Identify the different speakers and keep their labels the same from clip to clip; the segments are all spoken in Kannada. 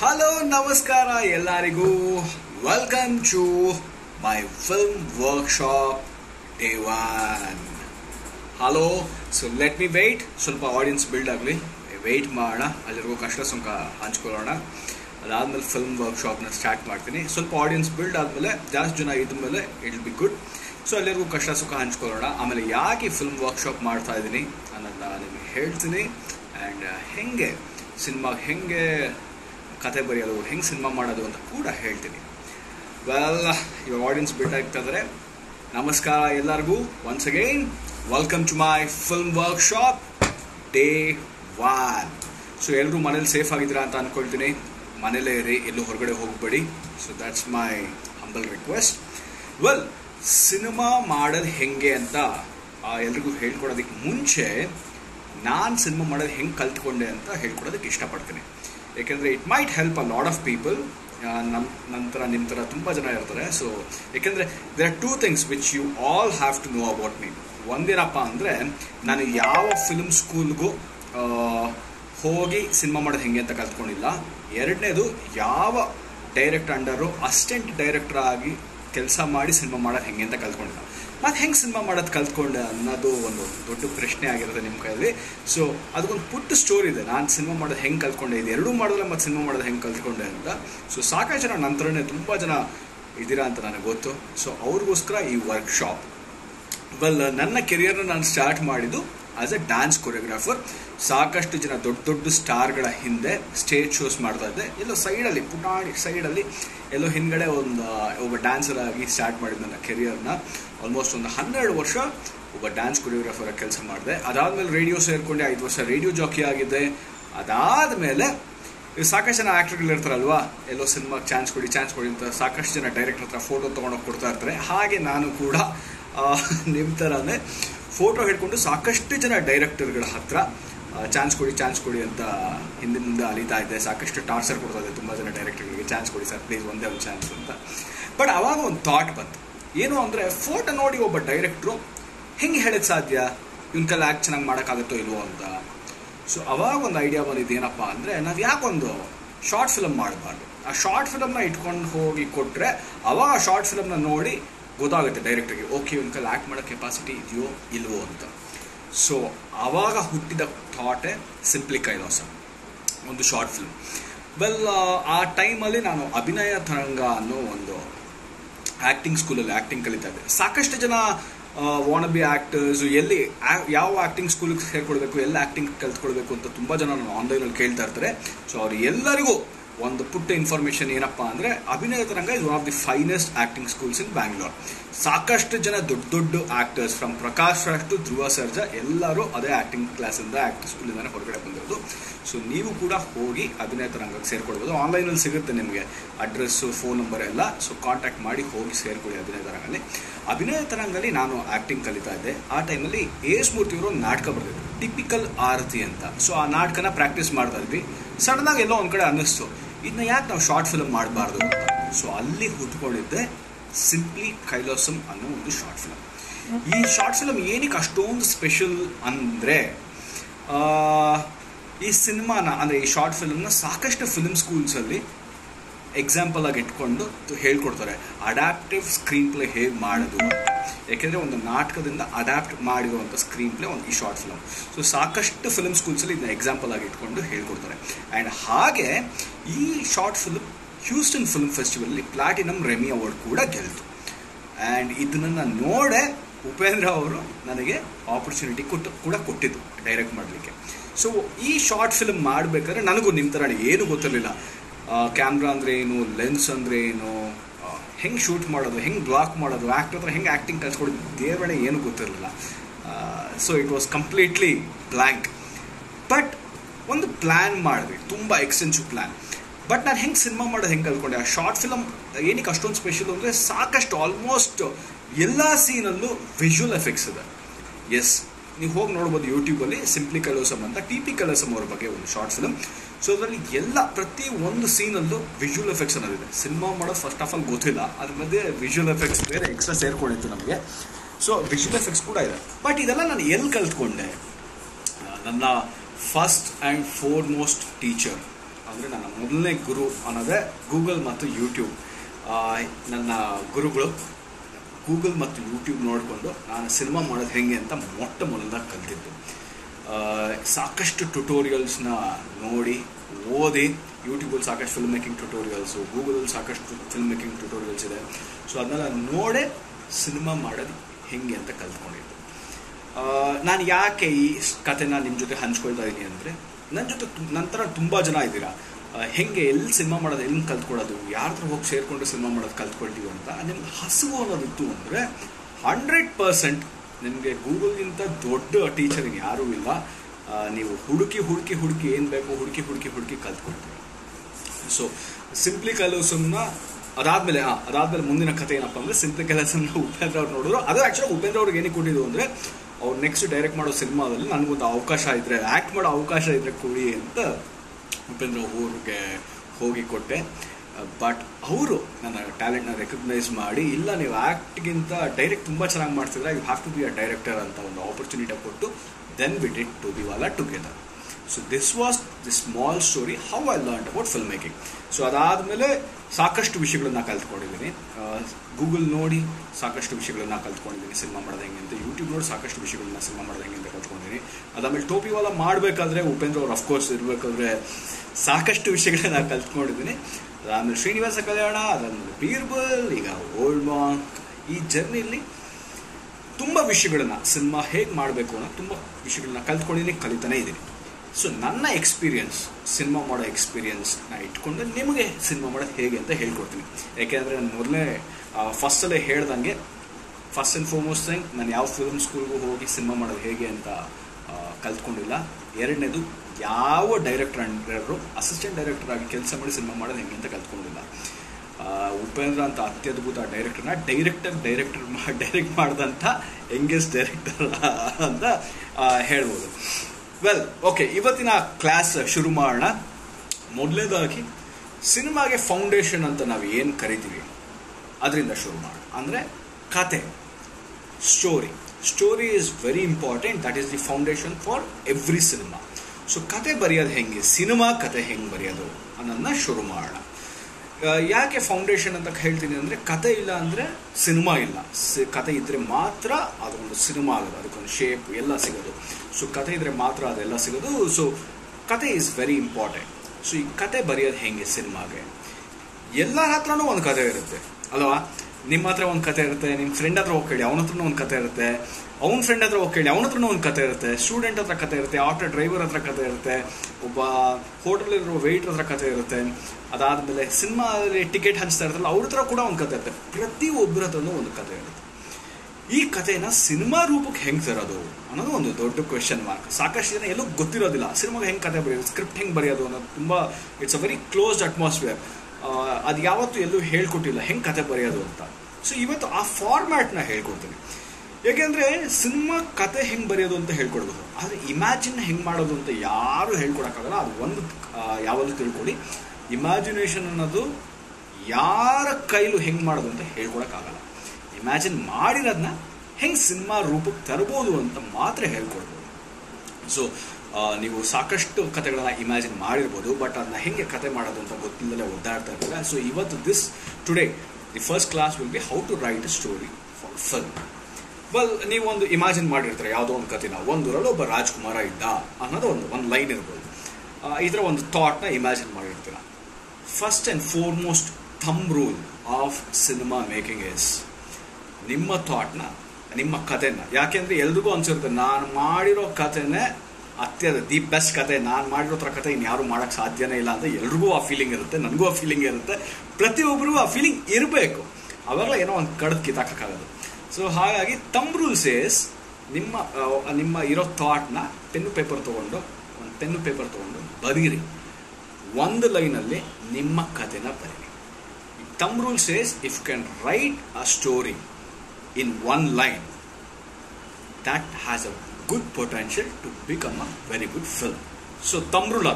Speaker 1: ಹಲೋ ನಮಸ್ಕಾರ ಎಲ್ಲರಿಗೂ. Welcome to my film workshop day hello so let me wait ಸ್ವಲ್ಪ ಆಡಿಯನ್ಸ್ ಬಿಲ್ಡ್ ಆಗಲಿ. ವೆಯ್ಟ್ ಮಾಡೋಣ. ಅಲ್ಲಿರ್ಗೋ ಕಷ್ಟ ಸುಂಕ ಹಂಚ್ಕೊಳ್ಳೋಣ. ಅದಾದಮೇಲೆ ಫಿಲ್ಮ್ ವರ್ಕ್ಶಾಪ್ನ ಸ್ಟಾರ್ಟ್ ಮಾಡ್ತೀನಿ. ಸ್ವಲ್ಪ ಆಡಿಯನ್ಸ್ ಬಿಲ್ಡ್ ಆದಮೇಲೆ, ಜಾಸ್ತಿ ಜನ ಇದ್ದ ಮೇಲೆ ಇಟ್ ಬಿ ಗುಡ್ ಸೊ ಎಲ್ಲರಿಗೂ ಕಷ್ಟ ಸುಖ ಹಂಚ್ಕೊಳ್ಳೋಣ. ಆಮೇಲೆ ಯಾಕೆ ಫಿಲ್ಮ್ ವರ್ಕ್ಶಾಪ್ ಮಾಡ್ತಾ ಇದ್ದೀನಿ ಅನ್ನೋದನ್ನ ನಿಮಗೆ ಹೇಳ್ತೀನಿ. ಆ್ಯಂಡ್ ಹೆಂಗೆ, ಸಿನಿಮಾ ಹೆಂಗೆ ಕತೆ ಬರೆಯೋದು ಹೆಂಗೆ ಸಿನಿಮಾ ಮಾಡೋದು ಅಂತ ಕೂಡ ಹೇಳ್ತೀನಿ. ವೆಲ್ ಇವಾಗ ಆಡಿಯನ್ಸ್ ಬಿಟ್ಟಾಗ್ತಂದ್ರೆ ನಮಸ್ಕಾರ ಎಲ್ಲರಿಗೂ. Once again welcome to my film workshop day one so ಎಲ್ಲರೂ ಮನೇಲಿ ಸೇಫ್ ಆಗಿದ್ದೀರಾ ಅಂತ ಅಂದ್ಕೊಳ್ತೀನಿ ಮನೇಲೇ ಇರಿ, ಎಲ್ಲೂ ಹೊರಗಡೆ ಹೋಗಬೇಡಿ. So that's my humble request well cinema ಮಾಡೋದು ಹೆಂಗೆ ಅಂತ ಎಲ್ರಿಗೂ ಹೇಳ್ಕೊಡೋದಕ್ಕೆ ಮುಂಚೆ, ನಾನು ಸಿನಿಮಾ ಮಾಡೋದು ಹೆಂಗೆ ಕಲ್ತ್ಕೊಂಡೆ ಅಂತ ಹೇಳ್ಕೊಡೋದಕ್ಕೆ ಇಷ್ಟಪಡ್ತೀನಿ. ಯಾಕೆಂದರೆ it might help a lot of people ನಮ್ಮ ನಂತರ ನಿಮ್ಮ ಥರ ತುಂಬ ಜನ ಇರ್ತಾರೆ. ಸೊ ಏಕೆಂದರೆ there are two things which you all have to know about me ಒಂದೇನಪ್ಪ ಅಂದರೆ, ನಾನು ಯಾವ ಫಿಲ್ಮ್ ಸ್ಕೂಲ್ಗೂ ಹೋಗಿ ಸಿನಿಮಾ ಮಾಡೋದು ಹೆಂಗೆ ಅಂತ ಕಲ್ತ್ಕೊಂಡಿಲ್ಲ. ಎರಡನೇದು, ಯಾವ ಡೈರೆಕ್ಟ್ ಅಂಡರು ಅಸಿಸ್ಟೆಂಟ್ ಡೈರೆಕ್ಟರ್ ಆಗಿ ಕೆಲಸ ಮಾಡಿ ಸಿನಿಮಾ ಮಾಡೋದು ಹೆಂಗೆ ಅಂತ ಕಲ್ತ್ಕೊಂಡಿಲ್ಲ. ಮತ್ತು ಹೆಂಗೆ ಸಿನಿಮಾ ಮಾಡೋದು ಕಲ್ತ್ಕೊಂಡೆ ಅನ್ನೋದು ಒಂದು ದೊಡ್ಡ ಪ್ರಶ್ನೆ ಆಗಿರುತ್ತೆ ನಿಮ್ಮ ಕೈಯಲ್ಲಿ. ಸೊ ಅದಕ್ಕೊಂದು ಪುಟ್ಟ ಸ್ಟೋರಿ ಇದೆ. ನಾನು ಸಿನಿಮಾ ಮಾಡೋದು ಹೆಂಗೆ ಕಲ್ತ್ಕೊಂಡೆ, ಇದು ಎರಡೂ ಮಾಡಿದ್ರೆ ಮತ್ತೆ ಸಿನಿಮಾ ಮಾಡೋದು ಹೆಂಗೆ ಕಲ್ತ್ಕೊಂಡೆ ಅಂತ. ಸೊ ಸಾಕಷ್ಟು ಜನ ನಂತರನೇ ತುಂಬ ಜನ ಇದ್ದೀರಾ ಅಂತ ನನಗೆ ಗೊತ್ತು. ಸೊ ಅವ್ರಿಗೋಸ್ಕರ ಈ ವರ್ಕ್ಶಾಪ್ ವೆಲ್ ನನ್ನ ಕೆರಿಯರ್ನ ನಾನು ಸ್ಟಾರ್ಟ್ ಮಾಡಿದ್ದು ಆಸ್ ಎ ಡ್ಯಾನ್ಸ್ ಕೊರಿಯೋಗ್ರಾಫರ್ ಸಾಕಷ್ಟು ಜನ ದೊಡ್ಡ ದೊಡ್ಡ ಸ್ಟಾರ್ಗಳ ಹಿಂದೆ ಸ್ಟೇಜ್ ಶೋಸ್ ಮಾಡ್ತಾ ಇದ್ದೆ. ಎಲ್ಲೋ ಸೈಡಲ್ಲಿ, ಪುಟಾಣಿ ಸೈಡಲ್ಲಿ, ಎಲ್ಲೋ ಹಿಂದ್ಗಡೆ ಒಂದು, ಒಬ್ಬ ಡ್ಯಾನ್ಸರ್ ಆಗಿ ಸ್ಟಾರ್ಟ್ ಮಾಡಿದ ನನ್ನ ಕೆರಿಯರ್ನ ಆಲ್ಮೋಸ್ಟ್ ಒಂದು ಹನ್ನೆರಡು ವರ್ಷ ಒಬ್ಬ ಡ್ಯಾನ್ಸ್ ಕೊರಿಯೋಗ್ರಾಫರ್ ಕೆಲಸ ಮಾಡಿದೆ. ಅದಾದಮೇಲೆ ರೇಡಿಯೋ ಸೇರಿಕೊಂಡೆ, ಐದು ವರ್ಷ ರೇಡಿಯೋ ಜಾಕಿ ಆಗಿದ್ದೆ. ಅದಾದಮೇಲೆ ಸಾಕಷ್ಟು ಜನ ಆ್ಯಕ್ಟರ್ಗಳು ಇರ್ತಾರಲ್ವಾ? ಎಲ್ಲೋ ಸಿನಿಮಾಗೆ ಚಾನ್ಸ್ ಕೊಡಿ ಚಾನ್ಸ್ ಕೊಡಿ ಅಂತ ಸಾಕಷ್ಟು ಜನ ಡೈರೆಕ್ಟರ್ ಹತ್ರ ಫೋಟೋ ತೊಗೊಂಡೋಗಿ ಕೊಡ್ತಾ ಇರ್ತಾರೆ. ಹಾಗೆ ನಾನು ಕೂಡ ನಿಮ್ಮ ಥರನೇ ಫೋಟೋ ಹಿಡ್ಕೊಂಡು ಸಾಕಷ್ಟು ಜನ ಡೈರೆಕ್ಟರ್ಗಳ ಹತ್ರ ಚಾನ್ಸ್ ಕೊಡಿ ಚಾನ್ಸ್ ಕೊಡಿ ಅಂತ ಹಿಂದಿನಿಂದ ಅಲಿತಾ ಇದ್ದೆ ಸಾಕಷ್ಟು ಟಾರ್ಚರ್ ಕೊಡ್ತಾ ಇದೆ ತುಂಬ ಜನ ಡೈರೆಕ್ಟರ್ಗಳಿಗೆ. ಚಾನ್ಸ್ ಕೊಡಿ ಸರ್, ಪ್ಲೀಸ್ ಒಂದೇ ಒಂದು ಚಾನ್ಸ್ ಅಂತ. ಬಟ್ ಅವಾಗ ಒಂದು ಥಾಟ್ ಬಂತು. ಏನು ಅಂದರೆ ಫೋಟೋ ನೋಡಿ ಒಬ್ಬ ಡೈರೆಕ್ಟ್ರು ಹೆಂಗೆ ಹೇಳೋಕ್ಕೆ ಸಾಧ್ಯ? ಇವನ್ ಆ್ಯಕ್ಟ್ ಚೆನ್ನಾಗಿ ಮಾಡೋಕ್ಕಾಗುತ್ತೋ ಇಲ್ವೋ ಅಂತ. ಸೊ ಅವಾಗ ಒಂದು ಐಡಿಯಾ ಬಂದಿದ್ದು ಏನಪ್ಪ ಅಂದರೆ ನಾವು ಯಾಕೊಂದು ಶಾರ್ಟ್ ಫಿಲಮ್ ಮಾಡಬಾರ್ದು. ಆ ಶಾರ್ಟ್ ಫಿಲಮ್ನ ಇಟ್ಕೊಂಡು ಹೋಗಿ ಕೊಟ್ಟರೆ ಅವಾಗ ಆ ಶಾರ್ಟ್ ಫಿಲಮ್ನ ನೋಡಿ ಗೊತ್ತಾಗುತ್ತೆ ಡೈರೆಕ್ಟರ್ಗೆ ಓಕೆ ಇವನ್ ಕಲ್ ಆ್ಯಕ್ಟ್ ಮಾಡೋ ಕೆಪಾಸಿಟಿ ಇದೆಯೋ ಇಲ್ವೋ ಅಂತ. ಸೊ ಆವಾಗ ಹುಟ್ಟಿದ ಥಾಟೇ ಸಿಂಪ್ಲಿ ಕೈಲಾಸ ಒಂದು ಶಾರ್ಟ್ ಫಿಲ್ಮ್ ವೆಲ್ ಆ ಟೈಮಲ್ಲಿ ನಾನು ಅಭಿನಯ ತರಂಗ ಅನ್ನೋ ಒಂದು ಆ್ಯಕ್ಟಿಂಗ್ ಸ್ಕೂಲಲ್ಲಿ ಆ್ಯಕ್ಟಿಂಗ್ ಕಲಿತಾ ಇದ್ದೆ. ಸಾಕಷ್ಟು ಜನ ವಾನ್ ಬಿ ಆ್ಯಕ್ಟರ್ಸ್ ಎಲ್ಲಿ ಯಾವ ಆ್ಯಕ್ಟಿಂಗ್ ಸ್ಕೂಲಿಗೆ ಸೇರ್ಕೊಳ್ಬೇಕು ಎಲ್ಲ ಆ್ಯಕ್ಟಿಂಗ್ ಕಲ್ತ್ಕೊಳ್ಬೇಕು ಅಂತ ತುಂಬ ಜನ ನಾನು ಆನ್ಲೈನಲ್ಲಿ ಕೇಳ್ತಾ ಇರ್ತಾರೆ. ಸೊ ಅವ್ರು ಎಲ್ಲರಿಗೂ ಒಂದು ಪುಟ್ಟ ಇನ್ಫಾರ್ಮೇಷನ್ ಏನಪ್ಪ ಅಂದರೆ Abhinaya Taranga is one of the finest acting schools in Bangalore ಸಾಕಷ್ಟು ಜನ ದೊಡ್ಡ ದೊಡ್ಡ actors from Prakash Raj to Dhruva Sarja ಎಲ್ಲರೂ ಅದೇ ಆ್ಯಕ್ಟಿಂಗ್ ಕ್ಲಾಸಿಂದ ಆ್ಯಕ್ಟಿಂಗ್ ಸ್ಕೂಲಿಂದಾನೆ ಹೊರಗಡೆ ಬಂದಿರೋದು. ಸೊ ನೀವು ಕೂಡ ಹೋಗಿ ಅಭಿನಯ ತರಂಗಕ್ಕೆ ಸೇರ್ಕೊಳ್ಬೋದು. ಆನ್ಲೈನಲ್ಲಿ ಸಿಗುತ್ತೆ ನಿಮಗೆ ಅಡ್ರೆಸ್ಸು ಫೋನ್ ನಂಬರ್ ಎಲ್ಲ. ಸೊ ಕಾಂಟ್ಯಾಕ್ಟ್ ಮಾಡಿ ಹೋಗಿ ಸೇರ್ಕೊಳ್ಳಿ ಅಭಿನಯ ತರಂಗಲ್ಲಿ ಅಭಿನಯ ತರಂಗಲ್ಲಿ ನಾನು ಆ್ಯಕ್ಟಿಂಗ್ ಕಲಿತಾ ಇದ್ದೆ. ಆ ಟೈಮಲ್ಲಿ ಏಸ್ ಮೂರ್ತಿಯವರು ಒಂದು ನಾಟಕ ಬರೆದಿದ್ರು. ಟಿಪಿಕಲ್ ಆರತಿ ಅಂತ. ಸೊ ಆ ನಾಟಕನ ಪ್ರಾಕ್ಟೀಸ್ ಮಾಡ್ತಾ ಇದ್ವಿ. ಸಡನ್ನಾಗಿ ಎಲ್ಲೋ ಒಂದು ಕಡೆ ಅನ್ನಿಸ್ತು. ಇದನ್ನ ಯಾಕೆ ನಾವು ಶಾರ್ಟ್ ಫಿಲಮ್ ಮಾಡಬಾರ್ದು ಅಂತ? ಸೊ ಅಲ್ಲಿ ಹುಟ್ಕೊಂಡಿದ್ದೆ ಸಿಂಪ್ಲಿ ಕೈಲೋಸಮ್ ಅನ್ನೋ ಒಂದು ಶಾರ್ಟ್ ಫಿಲಮ್ ಈ ಶಾರ್ಟ್ ಫಿಲಮ್ ಏನಕ್ಕೆ ಅಷ್ಟೊಂದು ಸ್ಪೆಷಲ್ ಅಂದರೆ ಈ ಸಿನಿಮಾನ ಅಂದರೆ ಈ ಶಾರ್ಟ್ ಫಿಲಮ್ನ ಸಾಕಷ್ಟು ಫಿಲಮ್ ಸ್ಕೂಲ್ಸಲ್ಲಿ ಎಕ್ಸಾಂಪಲ್ ಆಗಿ ಇಟ್ಕೊಂಡು ಹೇಳ್ಕೊಡ್ತಾರೆ. ಅಡ್ಯಾಪ್ಟಿವ್ ಸ್ಕ್ರೀನ್ ಪ್ಲೇ ಹೇಗೆ ಮಾಡೋದು ಯಾಕೆಂದರೆ ಒಂದು ನಾಟಕದಿಂದ ಅಡ್ಯಾಪ್ಟ್ ಮಾಡಿರುವಂಥ ಸ್ಕ್ರೀನ್ ಪ್ಲೇ ಒಂದು ಈ ಶಾರ್ಟ್ ಫಿಲಮ್ ಸೊ ಸಾಕಷ್ಟು ಫಿಲಮ್ ಸ್ಕೂಲ್ಸಲ್ಲಿ ಇದನ್ನ ಎಕ್ಸಾಂಪಲ್ ಆಗಿ ಇಟ್ಕೊಂಡು ಹೇಳ್ಕೊಡ್ತಾರೆ. ಆ್ಯಂಡ್ ಹಾಗೆ ಈ ಶಾರ್ಟ್ ಫಿಲಮ್ ಹ್ಯೂಸ್ಟನ್ ಫಿಲ್ಮ್ ಫೆಸ್ಟಿವಲಲ್ಲಿ ಪ್ಲಾಟಿನಮ್ ರೆಮಿ ಅವಾರ್ಡ್ ಕೂಡ ಗೆಲ್ತು. ಆ್ಯಂಡ್ ಇದನ್ನು ನೋಡೆ ಉಪೇಂದ್ರ ಅವರು ನನಗೆ ಆಪರ್ಚುನಿಟಿ ಕೊಟ್ಟು ಕೂಡ ಕೊಟ್ಟಿದ್ದು ಡೈರೆಕ್ಟ್ ಮಾಡಲಿಕ್ಕೆ. ಸೊ ಈ ಶಾರ್ಟ್ ಫಿಲ್ಮ್ ಮಾಡಬೇಕಾದ್ರೆ ನನಗೂ ನಿಮ್ಮ ಥರ ಏನು ಗೊತ್ತಿರಲಿಲ್ಲ. ಕ್ಯಾಮ್ರಾ ಅಂದರೆ ಏನು? ಲೆನ್ಸ್ ಅಂದರೆ ಏನು? ಹೆಂಗೆ ಶೂಟ್ ಮಾಡೋದು? ಹೆಂಗೆ ಬ್ಲಾಕ್ ಮಾಡೋದು? ಆ್ಯಕ್ಟರ್ ಹತ್ರ ಹೆಂಗೆ ಆ್ಯಕ್ಟಿಂಗ್ ಕಲ್ಸ್ಕೊಡೋದು ದೇವರೇ ಏನು ಗೊತ್ತಿರಲಿಲ್ಲ. So it was completely blank but ಒಂದು ಪ್ಲ್ಯಾನ್ ಮಾಡಿದ್ವಿ. ತುಂಬ ಎಕ್ಸ್ಟೆನ್ಸಿವ್ ಪ್ಲ್ಯಾನ್ ಬಟ್ ನಾನು ಹೆಂಗೆ ಸಿನಿಮಾ ಮಾಡೋದು ಹೆಂಗೆ ಕಲ್ತ್ಕೊಂಡೆ? ಆ ಶಾರ್ಟ್ ಫಿಲಮ್ ಏನಕ್ಕೆ ಅಷ್ಟೊಂದು ಸ್ಪೆಷಲ್ ಅಂದರೆ ಸಾಕಷ್ಟು ಆಲ್ಮೋಸ್ಟ್ ಎಲ್ಲ ಸೀನಲ್ಲೂ ವಿಜುವಲ್ ಎಫೆಕ್ಟ್ಸ್ ಇದೆ. ಎಸ್ ನೀವು ಹೋಗಿ ನೋಡ್ಬೋದು ಯೂಟ್ಯೂಬಲ್ಲಿ ಸಿಂಪ್ಲಿ ಕಲೋಸಮ್ ಅಂತ ಟಿ ಪಿ ಕಲೋಸಮ್ ಅವ್ರ ಬಗ್ಗೆ ಒಂದು ಶಾರ್ಟ್ ಫಿಲಮ್ ಸೊ ಅದರಲ್ಲಿ ಎಲ್ಲ, ಪ್ರತಿ ಒಂದು ಸೀನಲ್ಲೂ ವಿಜುವಲ್ ಎಫೆಕ್ಟ್ಸ್ ಅನ್ನೋದಿದೆ. ಸಿನಿಮಾ ಮಾಡೋದು ಫಸ್ಟ್ ಆಫ್ ಆಲ್ ಗೊತ್ತಿಲ್ಲ. ಅದ್ರ ಮಧ್ಯೆ ವಿಜುವಲ್ ಎಫೆಕ್ಟ್ಸ್ ಬೇರೆ ಎಕ್ಸ್ಟ್ರಾ ಸೇರ್ಕೊಂಡಿತ್ತು ನಮಗೆ. ಸೊ ವಿಜುವಲ್ ಎಫೆಕ್ಟ್ಸ್ ಕೂಡ ಇದೆ. ಬಟ್ ಇದೆಲ್ಲ ನಾನು ಎಲ್ಲಿ ಕಲ್ತ್ಕೊಂಡೆ? ನನ್ನ first and foremost teacher ಅಂದರೆ ನನ್ನ ಮೊದಲನೇ ಗುರು ಅನ್ನೋದೇ ಗೂಗಲ್ ಮತ್ತು ಯೂಟ್ಯೂಬ್ ನನ್ನ ಗುರುಗಳು ಗೂಗಲ್ ಮತ್ತು ಯೂಟ್ಯೂಬ್ ನೋಡಿಕೊಂಡು ನಾನು ಸಿನಿಮಾ ಮಾಡೋದು ಹೆಂಗೆ ಅಂತ ಮೊಟ್ಟ ಮೊದಲಾಗಿ ಕಲ್ತಿದ್ದು. ಸಾಕಷ್ಟು ಟ್ಯುಟೋರಿಯಲ್ಸ್ನ ನೋಡಿ, ಓದಿ. ಯೂಟ್ಯೂಬಲ್ಲಿ ಸಾಕಷ್ಟು ಫಿಲ್ಮ್ ಮೇಕಿಂಗ್ ಟ್ಯುಟೋರಿಯಲ್ಸು ಗೂಗಲಲ್ಲಿ ಸಾಕಷ್ಟು ಫಿಲ್ಮ್ ಮೇಕಿಂಗ್ ಟ್ಯುಟೋರಿಯಲ್ಸ್ ಇದೆ. ಸೊ ಅದನ್ನೆಲ್ಲ ನೋಡೇ ಸಿನಿಮಾ ಮಾಡೋದು ಹೆಂಗೆ ಅಂತ ಕಲ್ತ್ಕೊಂಡಿದ್ದು. ನಾನು ಯಾಕೆ ಈ ಕಥೆನ ನಿಮ್ಮ ಜೊತೆ ಹಂಚ್ಕೊಳ್ತಾ ಇದ್ದೀನಿ ಅಂದರೆ ನನ್ನ ಜೊತೆ ನಂತರ ತುಂಬ ಜನ ಇದ್ದೀರಾ. ಹೆಂಗೆ ಎಲ್ಲಿ ಸಿನಿಮಾ ಮಾಡೋದು, ಎಲ್ಲಿ ಕಲ್ತ್ಕೊಳ್ಳೋದು, ಯಾರ ಹತ್ರ ಹೋಗಿ ಸೇರಿಕೊಂಡು ಸಿನಿಮಾ ಮಾಡೋದು ಕಲ್ತ್ಕೊಳ್ತೀವಿ ಅಂತ, ನಿಮ್ಗೆ ಹಸಿವು ಅನ್ನೋದಿತ್ತು ಅಂದರೆ ಹಂಡ್ರೆಡ್ ಪರ್ಸೆಂಟ್ ನಿಮಗೆ ಗೂಗಲ್ಗಿಂತ ದೊಡ್ಡ ಟೀಚರ್ ಯಾರೂ ಇಲ್ಲ ನೀವು ಹುಡುಕಿ ಹುಡುಕಿ ಹುಡುಕಿ ಏನು ಬೇಕು ಹುಡುಕಿ ಹುಡುಕಿ ಹುಡುಕಿ ಕಲ್ತ್ಕೊಳ್ತೀವಿ ಸೊ ಸಿಂಪ್ಲಿ ಕಲೋಸಮ್ನ ಅದಾದ್ಮೇಲೆ ಆ, ಅದಾದ್ಮೇಲೆ ಮುಂದಿನ ಕಥೆ ಏನಪ್ಪ ಅಂದ್ರೆ ಸಿಂಪ್ಲಿ ಕಲೋಸಮ್ನ ಉಪೇಂದ್ರ ಅವ್ರು ನೋಡಿದ್ರು. ಅದು ಆಕ್ಚುಲಿ ಉಪೇಂದ್ರ ಅವ್ರಿಗೆ ಏನಕ್ಕೆ ಕೊಟ್ಟಿದ್ರು ಅಂದ್ರೆ ಅವ್ರು ನೆಕ್ಸ್ಟ್ ಡೈರೆಕ್ಟ್ ಮಾಡೋ ಸಿನಿಮಾದಲ್ಲಿ ನನಗೊಂದು ಅವಕಾಶ ಇದ್ರೆ ಆಕ್ಟ್ ಮಾಡೋ ಅವಕಾಶ ಇದ್ರೆ ಕೊಡಿ ಅಂತ ಉಪೇಂದ್ರ ಅವ್ರಿಗೆ ಹೋಗಿ ಕೊಟ್ಟೆ. ಬಟ್ ಅವರು ನನ್ನ ಟ್ಯಾಲೆಂಟ್ನ ರೆಕಗ್ನೈಸ್ ಮಾಡಿ, ಇಲ್ಲ ನೀವು ಆ್ಯಕ್ಟ್ಗಿಂತ ಡೈರೆಕ್ಟ್ ತುಂಬ ಚೆನ್ನಾಗಿ ಮಾಡ್ತಿದ್ರೆ you have to be a director ಅಂತ ಒಂದು ಆಪರ್ಚುನಿಟಿ ಕೊಟ್ಟು then we it to be wall together so this was the small story how I learn about film making so ಅದಾದಮೇಲೆ ಸಾಕಷ್ಟು ವಿಷಯಗಳನ್ನ ಕಲ್ತ್ಕೊಂಡಿದ್ದೀನಿ ಗೂಗಲ್ ನೋಡಿ ಸಾಕಷ್ಟು ವಿಷಯಗಳನ್ನ ಕಲ್ತ್ಕೊಂಡಿದ್ದೀನಿ ಸಿನಿಮಾ ಮಾಡೋದು ಹೆಂಗೆ ಅಂತ. ಯೂಟ್ಯೂಬ್ ನೋಡಿ ಸಾಕಷ್ಟು ವಿಷಯಗಳನ್ನ ಸಿನಿಮಾ ಮಾಡೋದು ಹೆಂಗೆ ಅಂತ ಕಲ್ತ್ಕೊಂಡಿದ್ದೀನಿ ಅದಾದಮೇಲೆ ಟೋಪಿ ವಾಲ ಮಾಡಬೇಕಾದ್ರೆ ಉಪೇಂದ್ರ ಅವ್ರು ಅಫ್ಕೋರ್ಸ್ ಇರಬೇಕಾದ್ರೆ ಸಾಕಷ್ಟು ವಿಷಯಗಳನ್ನ ಕಲ್ತ್ಕೊಂಡಿದ್ದೀನಿ ಅದಾದಮೇಲೆ ಶ್ರೀನಿವಾಸ ಕಲ್ಯಾಣ ಅದಾದಮೇಲೆ ಬೀರ್ಬಲ್, ಈಗ ಓಲ್ಡ್ ಮಾಂಕ್ ಈ ಜರ್ನಿಯಲ್ಲಿ ತುಂಬ ವಿಷಯಗಳನ್ನ ಸಿನಿಮಾ ಹೇಗೆ ಮಾಡಬೇಕು ಅನ್ನೋ ತುಂಬ ವಿಷಯಗಳನ್ನ ಕಲ್ತ್ಕೊಂಡಿನಿ ಕಲಿತಾನೆ ಇದ್ದೀನಿ. ಸೊ ನನ್ನ ಎಕ್ಸ್ಪೀರಿಯನ್ಸ್ ಸಿನಿಮಾ ಮಾಡೋ ಎಕ್ಸ್ಪೀರಿಯನ್ಸ್ನ ಇಟ್ಕೊಂಡು ನಿಮಗೆ ಸಿನಿಮಾ ಮಾಡೋದು ಹೇಗೆ ಅಂತ ಹೇಳ್ಕೊಡ್ತೀನಿ. ಯಾಕೆಂದರೆ ನಾನು ಮೊದಲೇ ಫಸ್ಟಲ್ಲೇ ಹೇಳ್ದಂಗೆ ಫಸ್ಟ್ ಆ್ಯಂಡ್ ಫಾರ್ಮೋಸ್ಟ್ ಥಿಂಗ್ ನಾನು ಯಾವ ಫಿಲ್ಮ್ ಸ್ಕೂಲ್ಗೂ ಹೋಗಿ ಸಿನಿಮಾ ಮಾಡೋದು ಹೇಗೆ ಅಂತ ಕಲ್ತ್ಕೊಂಡಿಲ್ಲ. ಎರಡನೇದು ಯಾವ ಡೈರೆಕ್ಟರ್ ಅಂಡರು ಅಸಿಸ್ಟೆಂಟ್ ಡೈರೆಕ್ಟರ್ ಆಗಿ ಕೆಲಸ ಮಾಡಿ ಸಿನಿಮಾ ಮಾಡೋದು ಹೆಂಗೆ ಅಂತ ಕಲ್ತ್ಕೊಂಡಿಲ್ಲ. ಉಪೇಂದ್ರ ಅಂತ ಅತ್ಯದ್ಭುತ ಡೈರೆಕ್ಟರ್ನ ಡೈರೆಕ್ಟರ್ ಡೈರೆಕ್ಟರ್ ಡೈರೆಕ್ಟ್ ಮಾಡಿದಂಥ ಯಂಗೆಸ್ಟ್ ಡೈರೆಕ್ಟರ್ ಅಂತ ಹೇಳ್ಬೋದು. ವೆಲ್ ಓಕೆ ಇವತ್ತಿನ ಕ್ಲಾಸ್ ಶುರು ಮಾಡೋಣ. ಮೊದಲನೇದಾಗಿ ಸಿನಿಮಾಗೆ ಫೌಂಡೇಶನ್ ಅಂತ ನಾವು ಏನು ಕರಿತೀವಿ? ಅದರಿಂದ ಶುರು ಮಾಡೋಣ. ಅಂದರೆ ಕತೆ story story is very important that is the foundation for every cinema so ಕತೆ ಬರೆಯೋದು ಹೆಂಗೆ? ಸಿನಿಮಾ ಕತೆ ಹೆಂಗೆ ಬರೆಯೋದು ಅನ್ನೋದನ್ನ ಶುರು ಮಾಡೋಣ. ಯಾಕೆ ಫೌಂಡೇಶನ್ ಅಂತ ಹೇಳ್ತೀನಿ ಅಂದರೆ, ಕತೆ ಇಲ್ಲ ಅಂದರೆ ಸಿನಿಮಾ ಇಲ್ಲ. ಕತೆ ಇದ್ದರೆ ಮಾತ್ರ ಅದೊಂದು ಸಿನಿಮಾ ಆಗೋದು, ಅದಕ್ಕೊಂದು ಶೇಪ್ ಎಲ್ಲ ಸಿಗೋದು. ಸೊ ಕತೆ ಇದ್ದರೆ ಮಾತ್ರ ಅದೆಲ್ಲ ಸಿಗೋದು. ಸೊ ಕತೆ ಈಸ್ ವೆರಿ ಇಂಪಾರ್ಟೆಂಟ್ ಸೊ ಈ ಕತೆ ಬರೆಯೋದು ಹೆಂಗೆ ಸಿನಿಮಾಗೆ? ಎಲ್ಲರ ಹತ್ರನೂ ಒಂದು ಕತೆ ಇರುತ್ತೆ, ಅಲ್ವಾ? ನಿಮ್ಮ ಹತ್ರ ಒಂದು ಕತೆ ಇರುತ್ತೆ ನಿಮ್ಮ ಫ್ರೆಂಡ್ ಹತ್ರ ಹೋಗಿ ಕೇಳಿ, ಅವನ ಹತ್ರನೂ ಒಂದು ಕತೆ ಇರುತ್ತೆ, ಅವ್ನ ಫ್ರೆಂಡ್ ಹತ್ರ ಹೋಗಿ ಕೇಳಿ, ಅವನ ಹತ್ರನೂ ಒಂದು ಕತೆ ಇರುತ್ತೆ ಸ್ಟೂಡೆಂಟ್ ಹತ್ರ ಕತೆ ಇರುತ್ತೆ, ಆಟೋ ಡ್ರೈವರ್ ಹತ್ರ ಕತೆ ಇರುತ್ತೆ, ಒಬ್ಬ ಹೋಟೆಲಿರೋ ವೆಯ್ಟರ್ ಹತ್ರ ಕತೆ ಇರುತ್ತೆ, ಅದಾದಮೇಲೆ ಸಿನಿಮಾದಲ್ಲಿ ಟಿಕೆಟ್ ಹಂಚ್ತಾ ಇರ್ತಾರಲ್ಲ, ಅವ್ರ ಹತ್ರ ಕೂಡ ಒಂದು ಕತೆ ಇರುತ್ತೆ, ಪ್ರತಿ ಒಬ್ಬರ ಹತ್ರನೂ ಒಂದು ಕತೆ ಇರುತ್ತೆ. ಈ ಕಥೆನ ಸಿನಿಮಾ ರೂಪಕ್ಕೆ ಹೆಂಗೆ ತರೋದು ಅನ್ನೋದು ಒಂದು ದೊಡ್ಡ ಕ್ವೆಶನ್ ಮಾರ್ಕ್ ಸಾಕಷ್ಟು ಜನ ಎಲ್ಲೂ ಗೊತ್ತಿರೋದಿಲ್ಲ, ಸಿನಿಮಾಗೆ ಹೆಂಗೆ ಕತೆ ಬರೆಯೋದು ಸ್ಕ್ರಿಪ್ಟ್ ಹೆಂಗೆ ಬರೆಯೋದು ಅನ್ನೋದು ತುಂಬ it's a very closed atmosphere ಅದು ಯಾವತ್ತೂ ಎಲ್ಲೂ ಹೇಳ್ಕೊಟ್ಟಿಲ್ಲ. ಹೆಂಗೆ ಕತೆ ಬರೆಯೋದು ಅಂತ. ಸೊ ಇವತ್ತು ಆ ಫಾರ್ಮ್ಯಾಟ್ನ ಹೇಳ್ಕೊಡ್ತೀನಿ. ಏಕೆಂದರೆ ಸಿನಿಮಾ ಕತೆ ಹೆಂಗೆ ಬರೆಯೋದು ಅಂತ ಹೇಳ್ಕೊಡ್ಬೋದು ಆದರೆ ಇಮ್ಯಾಜಿನ್ ಹೆಂಗೆ ಮಾಡೋದು ಅಂತ ಯಾರು ಹೇಳ್ಕೊಡೋಕ್ಕಾಗಲ್ಲ. ಅದು ಒಂದು ಯಾವಾಗಲೂ ತಿಳ್ಕೊಳ್ಳಿ. ಇಮ್ಯಾಜಿನೇಷನ್ ಅನ್ನೋದು ಯಾರ ಕೈಲೂ ಹೆಂಗೆ ಮಾಡೋದು ಅಂತ ಹೇಳ್ಕೊಡೋಕ್ಕಾಗಲ್ಲ. ಇಮ್ಯಾಜಿನ್ ಮಾಡಿರೋದನ್ನ ಹೆಂಗೆ ಸಿನಿಮಾ ರೂಪಕ್ಕೆ ತರ್ಬೋದು ಅಂತ ಮಾತ್ರ ಹೇಳ್ಕೊಡ್ಬೋದು. ಸೊ ನೀವು ಸಾಕಷ್ಟು ಕಥೆಗಳನ್ನು ಇಮ್ಯಾಜಿನ್ ಮಾಡಿರ್ಬೋದು ಬಟ್ ಅದನ್ನ ಹೆಂಗೆ ಕತೆ ಮಾಡೋದು ಅಂತ ಗೊತ್ತಿಲ್ಲದೆ ಒದ್ದಾಡ್ತಾ ಇರ್ತಾರೆ. ಸೊ ಇವತ್ತು this today the first class will be how to write a story for film well ನೀವೊಂದು ಇಮ್ಯಾಜಿನ್ ಮಾಡಿರ್ತಾರೆ, ಯಾವುದೋ ಒಂದು ಕಥೆನ. ಒಂದೂರಲ್ಲಿ ಒಬ್ಬ ರಾಜ್ಕುಮಾರ ಇದ್ದ ಅನ್ನೋದು ಒಂದು ಒಂದು ಲೈನ್ ಇರ್ಬೋದು. ಈ ಥರ ಒಂದು ಥಾಟ್ನ imagine ಮಾಡಿರ್ತೀರ. First and foremost thumb rule of cinema making is ನಿಮ್ಮ ಥಾಟ್ನ ನಿಮ್ಮ ಕಥೆನ. ಯಾಕೆಂದ್ರೆ ಎಲ್ರಿಗೂ ಅನ್ಸಿರುತ್ತೆ, ನಾನು ಮಾಡಿರೋ ಕಥೆನೇ ಅತ್ಯದ ದಿ ಬೆಸ್ಟ್ ಕತೆ, ನಾನು ಮಾಡಿರೋ ಥರ ಕತೆ ಇನ್ಯಾರು ಮಾಡೋಕ್ಕೆ ಸಾಧ್ಯನೇ ಇಲ್ಲ ಅಂತ ಎಲ್ರಿಗೂ ಆ ಫೀಲಿಂಗ್ ಇರುತ್ತೆ, ನನಗೂ ಆ ಫೀಲಿಂಗ್ ಇರುತ್ತೆ, ಪ್ರತಿಯೊಬ್ಬರಿಗೂ ಆ ಫೀಲಿಂಗ್ ಇರಬೇಕು. ಅವಾಗಲೇ ಏನೋ ಒಂದು ಕಡದ ಕಿತ್ತಾಕೋಕ್ಕಾಗೋದು. ಸೊ ಹಾಗಾಗಿ ತಮ್ ರೂಲ್ ಸೇಸ್ ನಿಮ್ಮ ನಿಮ್ಮ ಇರೋ ಥಾಟ್ನ ಪೆನ್ನು ಪೇಪರ್ ತೊಗೊಂಡು, ಒಂದು ಪೆನ್ನು ಪೇಪರ್ ತೊಗೊಂಡು ಬರೀರಿ ಒಂದು ಲೈನಲ್ಲಿ ನಿಮ್ಮ ಕಥೆನ ಬರೀರಿ. Thumb says if can write a story in one line that has a good potential to become a very good film. So thumb rule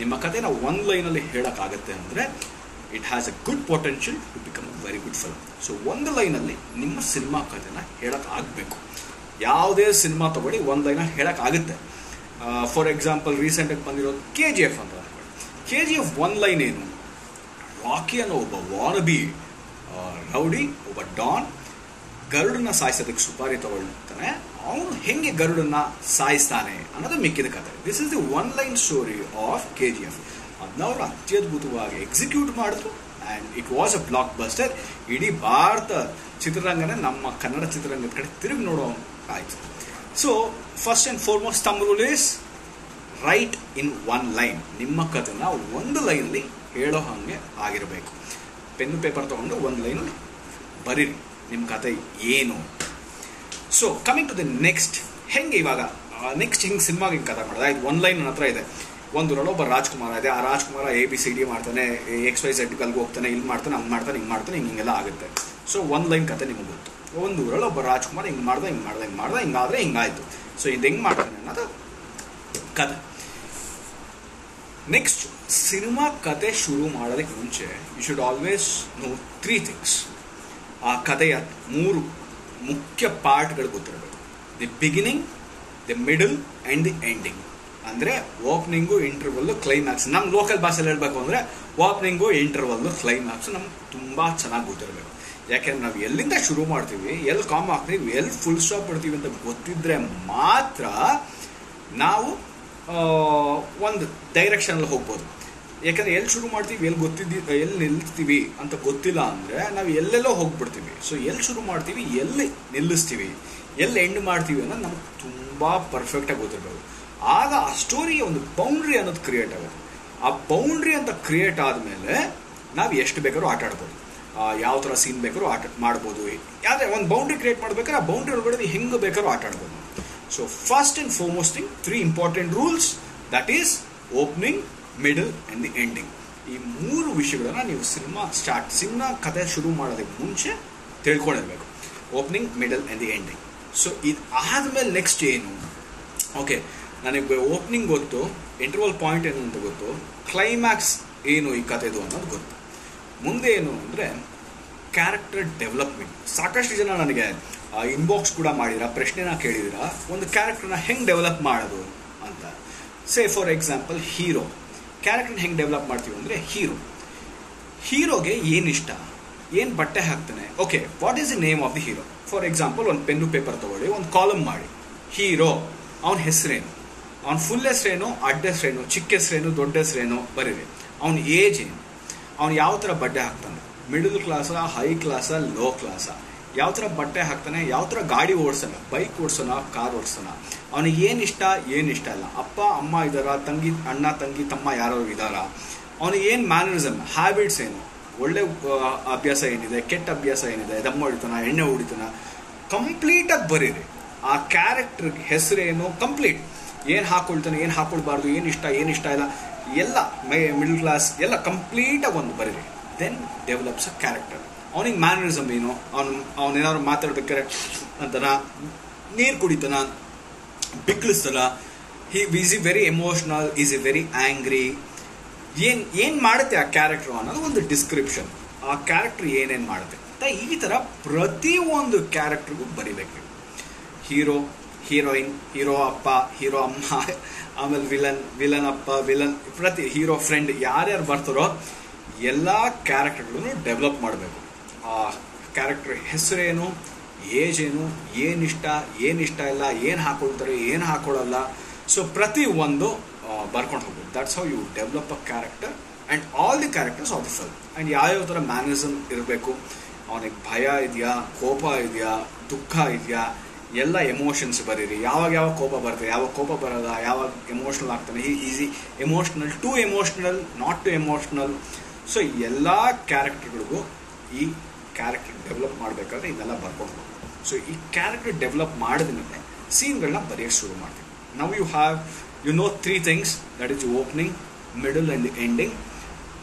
Speaker 1: ನಿಮ್ಮ ಕಥೆನ ಒಂದು ಲೈನಲ್ಲಿ ಹೇಳೋಕ್ಕಾಗತ್ತೆ ಅಂದರೆ it has a good potential to become a very good film so ಒಂದು ಲೈನಲ್ಲಿ ನಿಮ್ಮ ಸಿನಿಮಾ ಕಥೆನ ಹೇಳೋಕ್ಕಾಗಬೇಕು. ಯಾವುದೇ ಸಿನಿಮಾ ತಗೊಳ್ಳಿ ಒಂದು ಲೈನ ಹೇಳೋಕ್ಕಾಗುತ್ತೆ. ಫಾರ್ ಎಕ್ಸಾಂಪಲ್ ರೀಸೆಂಟಾಗಿ ಬಂದಿರೋದು ಕೆ ಜಿ ಎಫ್ ಅಂತ K G F one line ಏನು? ರಾಕಿ ಅನ್ನೋ ಒಬ್ಬ ವಾನಬಿ ರೌಡಿ ಒಬ್ಬ ಡಾನ್ ಗರುಡನ್ನ ಸಾಯಿಸೋದಕ್ಕೆ ಸುಪಾರಿ ತಗೊಳ್ತಾನೆ. ಅವನು ಹೆಂಗೆ ಗರುಡನ್ನ ಸಾಯಿಸ್ತಾನೆ ಅನ್ನೋದು ಮಿಕ್ಕಿದ ಕಥೆ. This is the one line story of K G F ಅದನ್ನ ಅವರು ಅತ್ಯದ್ಭುತವಾಗಿ ಎಕ್ಸಿಕ್ಯೂಟ್ ಮಾಡಿದ್ರು. And it was a blockbuster ಇಡೀ ಭಾರತ ಚಿತ್ರರಂಗನೇ ನಮ್ಮ ಕನ್ನಡ ಚಿತ್ರರಂಗದ ಕಡೆ ತಿರುಗಿ ನೋಡೋ ಆಯ್ತು. So first and foremost thumb rule is write in one line ನಿಮ್ಮ ಕಥೆನ ಒಂದು ಲೈನಲ್ಲಿ ಹೇಳೋ ಹಾಗೆ ಆಗಿರಬೇಕು. ಪೆನ್ ಪೇಪರ್ ತಗೊಂಡು ಒಂದು ಲೈನಲ್ಲಿ ಬರೀರಿ. ನಿಮ್ಮ ಕತೆ ಏನು? So coming to the next ಹೆಂಗೆ ಇವಾಗ ನೆಕ್ಸ್ಟ್ ಹಿಂಗೆ ಸಿನಿಮಾಗೆ ಹಿಂಗೆ ಕಥೆ ಮಾಡಿದೆ? ಆಯ್ತು ಒನ್ ಲೈನ್ ಹತ್ರ ಇದೆ. ಒಂದು ಒಬ್ಬ ರಾಜ್ಕುಮಾರ ಇದೆ. ಆ ರಾಜ್ಕುಮಾರ ಎ ಬಿ ಸಿ ಡಿ ಮಾಡ್ತಾನೆ ಎಕ್ಸ್ ವೈ ಝೆಡ್ ಕಲ್ಗೆ ಹೋಗ್ತಾನೆ, ಇಲ್ಲಿ ಮಾಡ್ತಾನೆ, ಹಂಗೆ ಮಾಡ್ತಾನೆ, ಹಿಂಗೆ ಮಾಡ್ತಾನೆ, ಹಿಂಗೆ ಹಿಂಗೆಲ್ಲ ಆಗುತ್ತೆ. ಸೊ ಒನ್ ಲೈನ್ ಕತೆ ನಿಮಗೆ ಗೊತ್ತು. ಒಂದು ಊರಲ್ಲಿ ಒಬ್ಬ ರಾಜ್ಕುಮಾರ್ ಹಿಂಗೆ ಮಾಡ್ದೆ ಹಿಂಗೆ ಮಾಡ್ದೆ ಹಿಂಗೆ ಮಾಡ್ದೆ ಹಿಂಗಾದ್ರೆ ಹಿಂಗಾಯ್ತು ಸೊ ಇದು ಹೆಂಗೆ ಮಾಡ್ತಾನೆ ಅನ್ನೋದು ಕತೆ. ನೆಕ್ಸ್ಟ್ ಸಿನಿಮಾ ಕತೆ ಶುರು ಮಾಡೋದಕ್ಕೆ ಮುಂಚೆ you should always know three things ಆ ಕಥೆಯ ಮೂರು ಮುಖ್ಯ ಪಾರ್ಟ್ಗಳು ಗೊತ್ತಿರಬೇಕು. The beginning the middle and the ending ಅಂದರೆ ಓಪನಿಂಗು ಇಂಟರ್ವಲ್ಲು ಕ್ಲೈಮ್ಯಾಕ್ಸ್ ನಮ್ಮ ಲೋಕಲ್ ಭಾಷೆಯಲ್ಲಿ ಹೇಳಬೇಕು ಅಂದರೆ ಓಪನಿಂಗು ಇಂಟರ್ವಲ್ಲು ಕ್ಲೈಮ್ಯಾಕ್ಸ್ ನಮ್ಗೆ ತುಂಬ ಚೆನ್ನಾಗಿ ಗೊತ್ತಿರಬೇಕು. ಯಾಕೆಂದ್ರೆ ನಾವು ಎಲ್ಲಿಂದ ಶುರು ಮಾಡ್ತೀವಿ, ಎಲ್ಲಿ ಕಾಮ್ ಹಾಕ್ತೀವಿ, ಎಲ್ಲಿ ಫುಲ್ ಸ್ಟಾಪ್ ಬಿಡ್ತೀವಿ ಅಂತ ಗೊತ್ತಿದ್ರೆ ಮಾತ್ರ ನಾವು ಒಂದು ಡೈರೆಕ್ಷನಲ್ಲಿ ಹೋಗ್ಬೋದು. ಯಾಕಂದ್ರೆ ಎಲ್ಲಿ ಶುರು ಮಾಡ್ತೀವಿ, ಎಲ್ಲಿ ಗೊತ್ತಿದ್ದಿ, ಎಲ್ಲಿ ನಿಲ್ತೀವಿ ಅಂತ ಗೊತ್ತಿಲ್ಲ ಅಂದರೆ ನಾವು ಎಲ್ಲೆಲ್ಲೋ ಹೋಗ್ಬಿಡ್ತೀವಿ. ಸೊ ಎಲ್ಲಿ ಶುರು ಮಾಡ್ತೀವಿ, ಎಲ್ಲಿ ನಿಲ್ಲಿಸ್ತೀವಿ, ಎಲ್ಲಿ ಎಂಡ್ ಮಾಡ್ತೀವಿ ಅನ್ನೋದು ನಮ್ಗೆ ತುಂಬ ಪರ್ಫೆಕ್ಟಾಗಿ ಗೊತ್ತಿರಬೇಕು ಆಗ ಆ ಸ್ಟೋರಿಗೆ ಒಂದು ಬೌಂಡ್ರಿ ಅನ್ನೋದು ಕ್ರಿಯೇಟ್ ಆಗುತ್ತೆ. ಆ ಬೌಂಡ್ರಿ ಅಂತ ಕ್ರಿಯೇಟ್ ಆದಮೇಲೆ ನಾವು ಎಷ್ಟು ಬೇಕಾದ್ರೂ ಆಟ ಆಡ್ಬೋದು. ಯಾವ ಥರ ಸೀನ್ ಬೇಕಾದ್ರೂ ಆಟ ಮಾಡ್ಬೋದು. ಯಾವುದೇ ಒಂದು ಬೌಂಡ್ರಿ ಕ್ರಿಯೇಟ್ ಮಾಡ್ಬೇಕಾದ್ರೆ ಆ ಬೌಂಡ್ರಿ ಒಳಗಡೆ ಹೆಂಗೆ ಬೇಕಾದ್ರೂ ಆಟ ಆಡ್ಬೋದು. So first and foremost thing three important rules that is opening middle and the ending ಈ ಮೂರು ವಿಷಯಗಳನ್ನು ನೀವು ಸಿನಿಮಾ ಸ್ಟಾರ್ಟ್ ಸಿನಿಮಾ ಕತೆ ಶುರು ಮಾಡೋದಕ್ಕೆ ಮುಂಚೆ ತಿಳ್ಕೊಂಡಿರಬೇಕು. Opening middle and the ending so ಇದು ಆದಮೇಲೆ ನೆಕ್ಸ್ಟ್ ಏನು? ಓಕೆ ನನಗೆ ಓಪನಿಂಗ್ ಗೊತ್ತು ಇಂಟರ್ವಲ್ ಪಾಯಿಂಟ್ ಏನು ಅಂತ ಗೊತ್ತು ಕ್ಲೈಮ್ಯಾಕ್ಸ್ ಏನು ಈ ಕಥೆದು ಅನ್ನೋದು ಗೊತ್ತು. ಮುಂದೆ ಏನು ಅಂದರೆ ಕ್ಯಾರೆಕ್ಟರ್ ಡೆವಲಪ್ಮೆಂಟ್ ಸಾಕಷ್ಟು ಜನ ನನಗೆ ಇನ್ಬಾಕ್ಸ್ ಕೂಡ ಮಾಡಿರ ಪ್ರಶ್ನೆನ ಕೇಳಿದಿರ, ಒಂದು ಕ್ಯಾರೆಕ್ಟರ್ನ ಹೆಂಗೆ ಡೆವಲಪ್ ಮಾಡೋದು ಅಂತ. ಸೇ ಫಾರ್ ಎಕ್ಸಾಂಪಲ್ ಹೀರೋ ಕ್ಯಾರೆಕ್ಟರ್ನ ಹೆಂಗೆ ಡೆವಲಪ್ ಮಾಡ್ತೀವಿ ಅಂದರೆ ಹೀರೋ ಹೀರೋಗೆ ಏನು ಇಷ್ಟ? ಏನು ಬಟ್ಟೆ ಹಾಕ್ತಾನೆ? Okay what is the name of the hero for example ಒಂದು ಪೆನ್ನು ಪೇಪರ್ ತಗೊಳ್ಳಿ, ಒಂದು ಕಾಲಮ್ ಮಾಡಿ. ಹೀರೋ ಅವನ ಹೆಸರೇನು? ಅವನ ಫುಲ್ ಹೆಸರೇನು, ಅಡ್ಡ ಹೆಸರೇನು, ಚಿಕ್ಕ ಹೆಸರೇನು, ದೊಡ್ಡ ಹೆಸರೇನು? ಬರೀರಿ. ಅವನ ಏಜ್ ಏನು? ಅವನು ಯಾವ ಥರ ಬಟ್ಟೆ ಹಾಕ್ತಾನೆ? ಮಿಡಲ್ ಕ್ಲಾಸ ಹೈ ಕ್ಲಾಸಾ ಲೋ ಕ್ಲಾಸಾ ಯಾವ ಥರ ಬಟ್ಟೆ ಹಾಕ್ತಾನೆ, ಯಾವ ಥರ ಗಾಡಿ ಓಡಿಸೋಣ ಬೈಕ್ ಓಡಿಸೋಣ ಕಾರ್ ಓಡಿಸೋಣ ಅವನಿಗೆ ಏನು ಇಷ್ಟ ಏನು ಇಷ್ಟ ಇಲ್ಲ. ಅಪ್ಪ, ಅಮ್ಮ ಇದ್ದಾರಾ, ತಂಗಿ, ಅಣ್ಣ, ತಂಗಿ, ತಮ್ಮ ಯಾರು ಇದ್ದಾರಾ. ಅವನಿಗೆ ಏನು ಮ್ಯಾನರಿಸಮ್ ಹ್ಯಾಬಿಟ್ಸ್ ಏನು? ಒಳ್ಳೆ ಅಭ್ಯಾಸ ಏನಿದೆ, ಕೆಟ್ಟ ಅಭ್ಯಾಸ ಏನಿದೆ, ದಮ್ಮ ಹೊಡಿತಾನ, ಎಣ್ಣೆ ಹೊಡಿತಾನ? ಕಂಪ್ಲೀಟಾಗಿ ಬರೀರಿ. ಆ ಕ್ಯಾರೆಕ್ಟರ್ ಹೆಸರೇನು ಕಂಪ್ಲೀಟ್ ಏನು ಹಾಕೊಳ್ತಾನೆ, ಏನು ಹಾಕೊಳ್ಬಾರ್ದು, ಏನು ಇಷ್ಟ ಏನು ಇಷ್ಟ ಇಲ್ಲ, ಎಲ್ಲ ಮೈ ಮಿಡಲ್ ಕ್ಲಾಸ್ ಎಲ್ಲ ಕಂಪ್ಲೀಟಾಗಿ ಒಂದು ಬರೀರಿ. ದೆನ್ ಡೆವಲಪ್ಸ್ ಅ ಕ್ಯಾರೆಕ್ಟರ್ ಅವನಿಗೆ ಮ್ಯಾನರಿಸಮ್ ಏನು, ಅವನು ಅವನೇನಾದ್ರು ಮಾತಾಡ್ಬೇಕಾರೆ ಅಂತನ ನೀರು ಕುಡಿತಾನ ಬಿಕ್ಳಿಸ್ತಾನ he is a very emotional is a very angry ಏನು ಏನು ಮಾಡುತ್ತೆ ಆ ಕ್ಯಾರೆಕ್ಟರ್ ಅನ್ನೋದು ಒಂದು ಡಿಸ್ಕ್ರಿಪ್ಷನ್ ಆ ಕ್ಯಾರೆಕ್ಟರ್ ಏನೇನು ಮಾಡುತ್ತೆ ಅಂತ ಈ ಥರ ಪ್ರತಿಯೊಂದು ಕ್ಯಾರೆಕ್ಟ್ರಿಗೂ ಬರಿಬೇಕು. ಹೀರೋ ಹೀರೋಯಿನ್ ಹೀರೋ ಅಪ್ಪ ಹೀರೋ ಅಮ್ಮ, ಆಮೇಲೆ ವಿಲನ್ ವಿಲನ್ ಅಪ್ಪ ವಿಲನ್ ಪ್ರತಿ ಹೀರೋ ಫ್ರೆಂಡ್ ಯಾರ್ಯಾರು ಬರ್ತಾರೋ, ಎಲ್ಲ ಕ್ಯಾರೆಕ್ಟರ್ಗಳನ್ನು ಡೆವಲಪ್ ಮಾಡಬೇಕು. ಆ ಕ್ಯಾರೆಕ್ಟರ್ ಹೆಸರೇನು ಏಜ್ ಏನು ಏನು ಇಷ್ಟ ಏನು ಇಷ್ಟ ಇಲ್ಲ, ಏನು ಹಾಕೊಳ್ತಾರೆ, ಏನು ಹಾಕೊಳ್ಳಲ್ಲ ಸೊ ಪ್ರತಿ ಒಂದು ಬರ್ಕೊಂಡು ಹೋಗ್ಬೋದು. That's how you develop a character and all the characters of the film and ಯಾವ್ಯಾವ ಥರ ಮ್ಯಾನಿಸಮ್ ಇರಬೇಕು, ಅವನಿಗೆ ಭಯ ಇದೆಯಾ, ಕೋಪ ಇದೆಯಾ, ದುಃಖ ಇದೆಯಾ, ಎಲ್ಲ ಎಮೋಷನ್ಸ್ ಬರೀರಿ. ಯಾವಾಗ ಯಾವಾಗ ಕೋಪ ಬರುತ್ತೆ ಯಾವಾಗ ಕೋಪ ಬರಲ್ಲ, ಯಾವಾಗ ಎಮೋಷ್ನಲ್ ಆಗ್ತಾನೆ ಈ easy emotional to emotional not to emotional so ಎಲ್ಲ ಕ್ಯಾರೆಕ್ಟರ್ಗಳಿಗೂ ಈ ಕ್ಯಾರೆಕ್ಟರ್ ಡೆವಲಪ್ ಮಾಡಬೇಕಾದ್ರೆ ಇದೆಲ್ಲ ಬರ್ಕೊಂಡು ಸೊ ಈ ಕ್ಯಾರೆಕ್ಟರ್ ಡೆವಲಪ್ ಮಾಡಿದ ಮೇಲೆ ಸೀನ್ಗಳನ್ನ ಬರೆಯೋಕ್ಕೆ ಶುರು ಮಾಡ್ತೀವಿ. ನಾವು you have you know three things that is opening middle and ending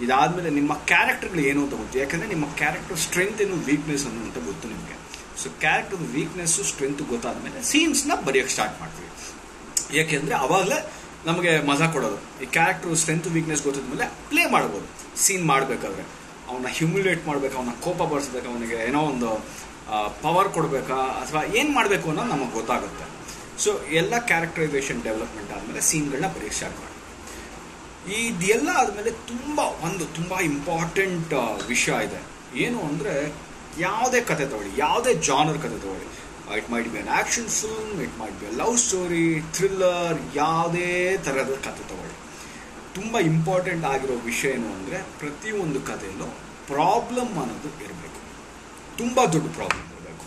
Speaker 1: ಇದಾದಮೇಲೆ ನಿಮ್ಮ ಕ್ಯಾರೆಕ್ಟರ್ಗಳು ಏನು ಅಂತ ಗೊತ್ತು. ಯಾಕಂದರೆ ನಿಮ್ಮ ಕ್ಯಾರೆಕ್ಟರ್ ಸ್ಟ್ರೆಂತ್ ಏನು ವೀಕ್ನೆಸ್ ಅನ್ನು ಅಂತ ಗೊತ್ತು ನಿಮಗೆ. ಸೊ ಕ್ಯಾರೆಕ್ಟರ್ ವೀಕ್ನೆಸ್ಸು ಸ್ಟ್ರೆಂತ್ ಗೊತ್ತಾದ್ಮೇಲೆ ಸೀನ್ಸ್ನ ಬರೆಯೋಕ್ಕೆ ಸ್ಟಾರ್ಟ್ ಮಾಡ್ತೀವಿ. ಯಾಕೆಂದರೆ ಅವಾಗಲೇ ನಮಗೆ ಮಜಾ ಕೊಡೋದು. ಈ ಕ್ಯಾರೆಕ್ಟರ್ ಸ್ಟ್ರೆಂತ್ ವೀಕ್ನೆಸ್ ಗೊತ್ತಾದ್ಮೇಲೆ ಪ್ಲೇ ಮಾಡ್ಬೋದು. ಸೀನ್ ಮಾಡಬೇಕಾದ್ರೆ. ಅವನ್ನ ಹ್ಯೂಮಿಲೇಟ್ ಮಾಡಬೇಕು ಅವನ ಕೋಪ ಬರ್ಸ್ಬೇಕು, ಅವನಿಗೆ ಏನೋ ಒಂದು ಪವರ್ ಕೊಡಬೇಕಾ ಅಥವಾ ಏನು ಮಾಡಬೇಕು ಅನ್ನೋದು ನಮಗೆ ಗೊತ್ತಾಗುತ್ತೆ. ಸೊ ಎಲ್ಲ ಕ್ಯಾರೆಕ್ಟರೈಸೇಷನ್ ಡೆವಲಪ್ಮೆಂಟ್ ಆದಮೇಲೆ ಸೀನ್ಗಳನ್ನ ಬರೆಯೋಕ್ಕೆ ಸ್ಟಾರ್ಟ್ ಮಾಡಿ ಇದೆಲ್ಲ ಆದಮೇಲೆ ತುಂಬ, ಒಂದು ತುಂಬ ಇಂಪಾರ್ಟೆಂಟ್ ವಿಷಯ ಇದೆ. ಏನು ಅಂದರೆ ಯಾವುದೇ ಕತೆ ತಗೊಳ್ಳಿ, ಯಾವುದೇ ಜಾನರ್ ಕತೆ ತಗೊಳ್ಳಿ. It might be an action film it might be love story thriller ಯಾವುದೇ ಥರದ ಕತೆ ತಗೊಳ್ಳಿ. ತುಂಬ ಇಂಪಾರ್ಟೆಂಟ್ ಆಗಿರೋ ವಿಷಯ ಏನು ಅಂದರೆ ಪ್ರತಿಯೊಂದು ಕಥೆಯಲ್ಲೂ ಪ್ರಾಬ್ಲಮ್ ಅನ್ನೋದು ಇರಬೇಕು. ತುಂಬ ದೊಡ್ಡ ಪ್ರಾಬ್ಲಮ್ ಇರಬೇಕು.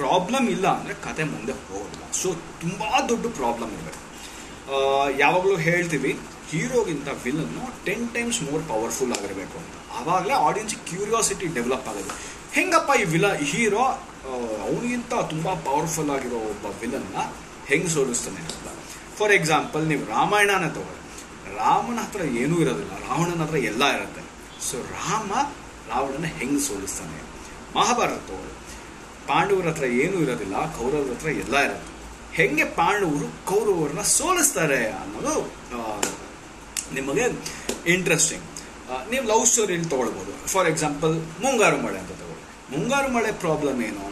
Speaker 1: ಪ್ರಾಬ್ಲಮ್ ಇಲ್ಲ ಅಂದರೆ ಕತೆ ಮುಂದೆ ಹೋಗಲ್ಲ ಸೊ ತುಂಬ ದೊಡ್ಡ ಪ್ರಾಬ್ಲಮ್ ಇರಬೇಕು. ಯಾವಾಗಲೂ ಹೇಳ್ತೀವಿ, ಹೀರೋಗಿಂತ villain ten times more powerful ಆಗಿರಬೇಕು ಅಂತ. ಆವಾಗಲೇ ಆಡಿಯನ್ಸ್ ಕ್ಯೂರಿಯಾಸಿಟಿ ಡೆವಲಪ್ ಆಗೋದು ಹೆಂಗಪ್ಪ ಈ ವಿಲ ಹೀರೋ ಅವನಿಗಿಂತ ತುಂಬ ಪವರ್ಫುಲ್ ಆಗಿರೋ ಒಬ್ಬ ವಿಲನ್ನ ಹೆಂಗೆ ಸೋಲಿಸ್ತಾನೆ ಅಂತ. ಫಾರ್ ಎಕ್ಸಾಂಪಲ್ ನೀವು ರಾಮಾಯಣನ ತಗೊಳ್ಳಿ. ರಾಮನ ಹತ್ರ ಏನೂ ಇರೋದಿಲ್ಲ. ರಾವಣನ ಹತ್ರ ಎಲ್ಲ ಇರುತ್ತೆ. ಸೊ ರಾಮ ರಾವಣನ ಹೆಂಗೆ ಸೋಲಿಸ್ತಾನೆ? ಮಹಾಭಾರತ ಪಾಂಡವರ ಹತ್ರ ಏನೂ ಇರೋದಿಲ್ಲ. ಕೌರವರ ಹತ್ರ ಎಲ್ಲ ಇರುತ್ತೆ. ಹೆಂಗೆ ಪಾಂಡವರು ಕೌರವರನ್ನ ಸೋಲಿಸ್ತಾರೆ ಅನ್ನೋದು ನಿಮಗೆ ಇಂಟ್ರೆಸ್ಟಿಂಗ್ ನೀವು ಲವ್ ಸ್ಟೋರಿಯಲ್ಲಿ ತೊಗೊಳ್ಬೋದು. ಫಾರ್ ಎಕ್ಸಾಂಪಲ್ ಮುಂಗಾರು ಮಳೆ ಅಂತ ತಗೊಳ್ಳಿ. ಮುಂಗಾರು ಮಳೆ ಪ್ರಾಬ್ಲಮ್ ಏನು?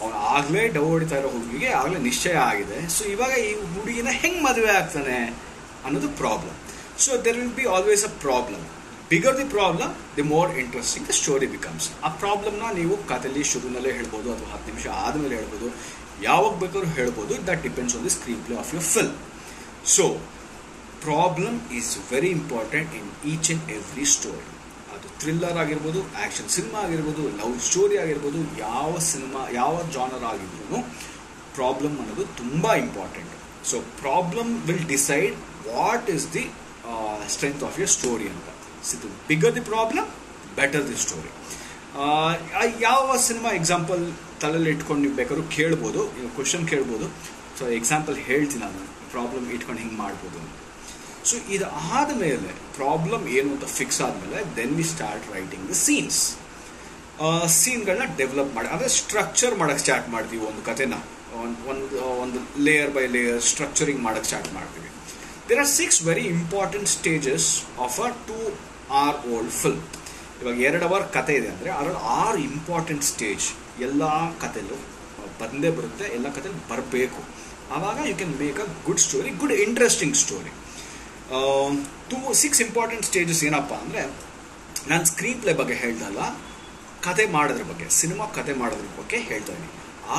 Speaker 1: ಅವನು ಆಗಲೇ ಡವ್ ಹೊಡಿತಾ ಇರೋ ಹುಡುಗಿಗೆ ಆಗಲೇ ನಿಶ್ಚಯ ಆಗಿದೆ. ಸೊ ಇವಾಗ ಈ ಹುಡುಗಿನ ಹೆಂಗೆ ಮದುವೆ ಆಗ್ತಾನೆ ಅನ್ನೋದು problem so there will be always a problem bigger the problem the more interesting the story becomes ಆ ಪ್ರಾಬ್ಲಮ್ನ ನೀವು ಕಥೆಲಿ ಶುರುನಲ್ಲೇ ಹೇಳ್ಬೋದು ಅಥವಾ ಹತ್ತು ನಿಮಿಷ ಆದಮೇಲೆ ಹೇಳ್ಬೋದು. ಯಾವಾಗ ಬೇಕಾದ್ರೂ ಹೇಳ್ಬೋದು. That depends on the screenplay of your film so problem is very important in each and every story ಅದು ಥ್ರಿಲ್ಲರ್ ಆಗಿರ್ಬೋದು ಆ್ಯಕ್ಷನ್ ಸಿನಿಮಾ ಆಗಿರ್ಬೋದು ಲವ್ ಸ್ಟೋರಿ ಆಗಿರ್ಬೋದು, ಯಾವ ಸಿನಿಮಾ ಯಾವ ಜಾನರ್ ಆಗಿದ್ರು ಪ್ರಾಬ್ಲಮ್ ಅನ್ನೋದು ತುಂಬ important so problem will decide what is the strength of your story ಅಂತ. So bigger the problem better the story ಯಾವ ಸಿನಿಮಾ ಎಕ್ಸಾಂಪಲ್ ತಲೆಯಲ್ಲಿ ಇಟ್ಕೊಂಡು ನೀವು ಬೇಕಾದ್ರೂ ಕೇಳ್ಬೋದು ಕ್ವಶನ್ ಕೇಳ್ಬೋದು. ಸೊ ಎಕ್ಸಾಂಪಲ್ ಹೇಳ್ತೀನಿ ನಾನು. ಪ್ರಾಬ್ಲಮ್ ಇಟ್ಕೊಂಡು ಹಿಂಗೆ ಮಾಡ್ಬೋದು ಅಂತ. ಸೊ ಇದು ಆದಮೇಲೆ ಪ್ರಾಬ್ಲಮ್ ಏನು ಅಂತ ಫಿಕ್ಸ್ ಆದಮೇಲೆ then we start writing the scenes ಸೀನ್ಗಳನ್ನ develop ಮಾಡಿ, ಅಂದರೆ ಸ್ಟ್ರಕ್ಚರ್ ಮಾಡೋಕ್ಕೆ ಸ್ಟಾರ್ಟ್ ಮಾಡ್ತೀವಿ ಒಂದು ಕಥೆನ. ಒಂದು ಒಂದು ಲೇಯರ್ ಬೈ ಲೇಯರ್ ಸ್ಟ್ರಕ್ಚರಿಂಗ್ ಮಾಡೋಕ್ಕೆ ಸ್ಟಾರ್ಟ್ ಮಾಡ್ತೀವಿ. There are six very important stages of a two hour old film ಇವಾಗ ಎರಡು ಅವರ್ ಕತೆ ಇದೆ ಅಂದರೆ ಅದರಲ್ಲಿ ಆರು ಇಂಪಾರ್ಟೆಂಟ್ ಸ್ಟೇಜ್ ಎಲ್ಲ ಕಥೆಲೂ ಬಂದೇ ಬರುತ್ತೆ, ಎಲ್ಲ ಕಥೆಲೂ ಬರಬೇಕು. ಆವಾಗ you can make a good story good interesting story to six important stages ಏನಪ್ಪ ಅಂದರೆ ನಾನು ಸ್ಕ್ರೀನ್ ಪ್ಲೇ ಬಗ್ಗೆ ಹೇಳ್ದಲ್ಲ ಕತೆ ಮಾಡೋದ್ರ ಬಗ್ಗೆ ಸಿನಿಮಾ ಕತೆ ಮಾಡೋದ್ರ ಬಗ್ಗೆ ಹೇಳ್ತಾ ಇದ್ದೀನಿ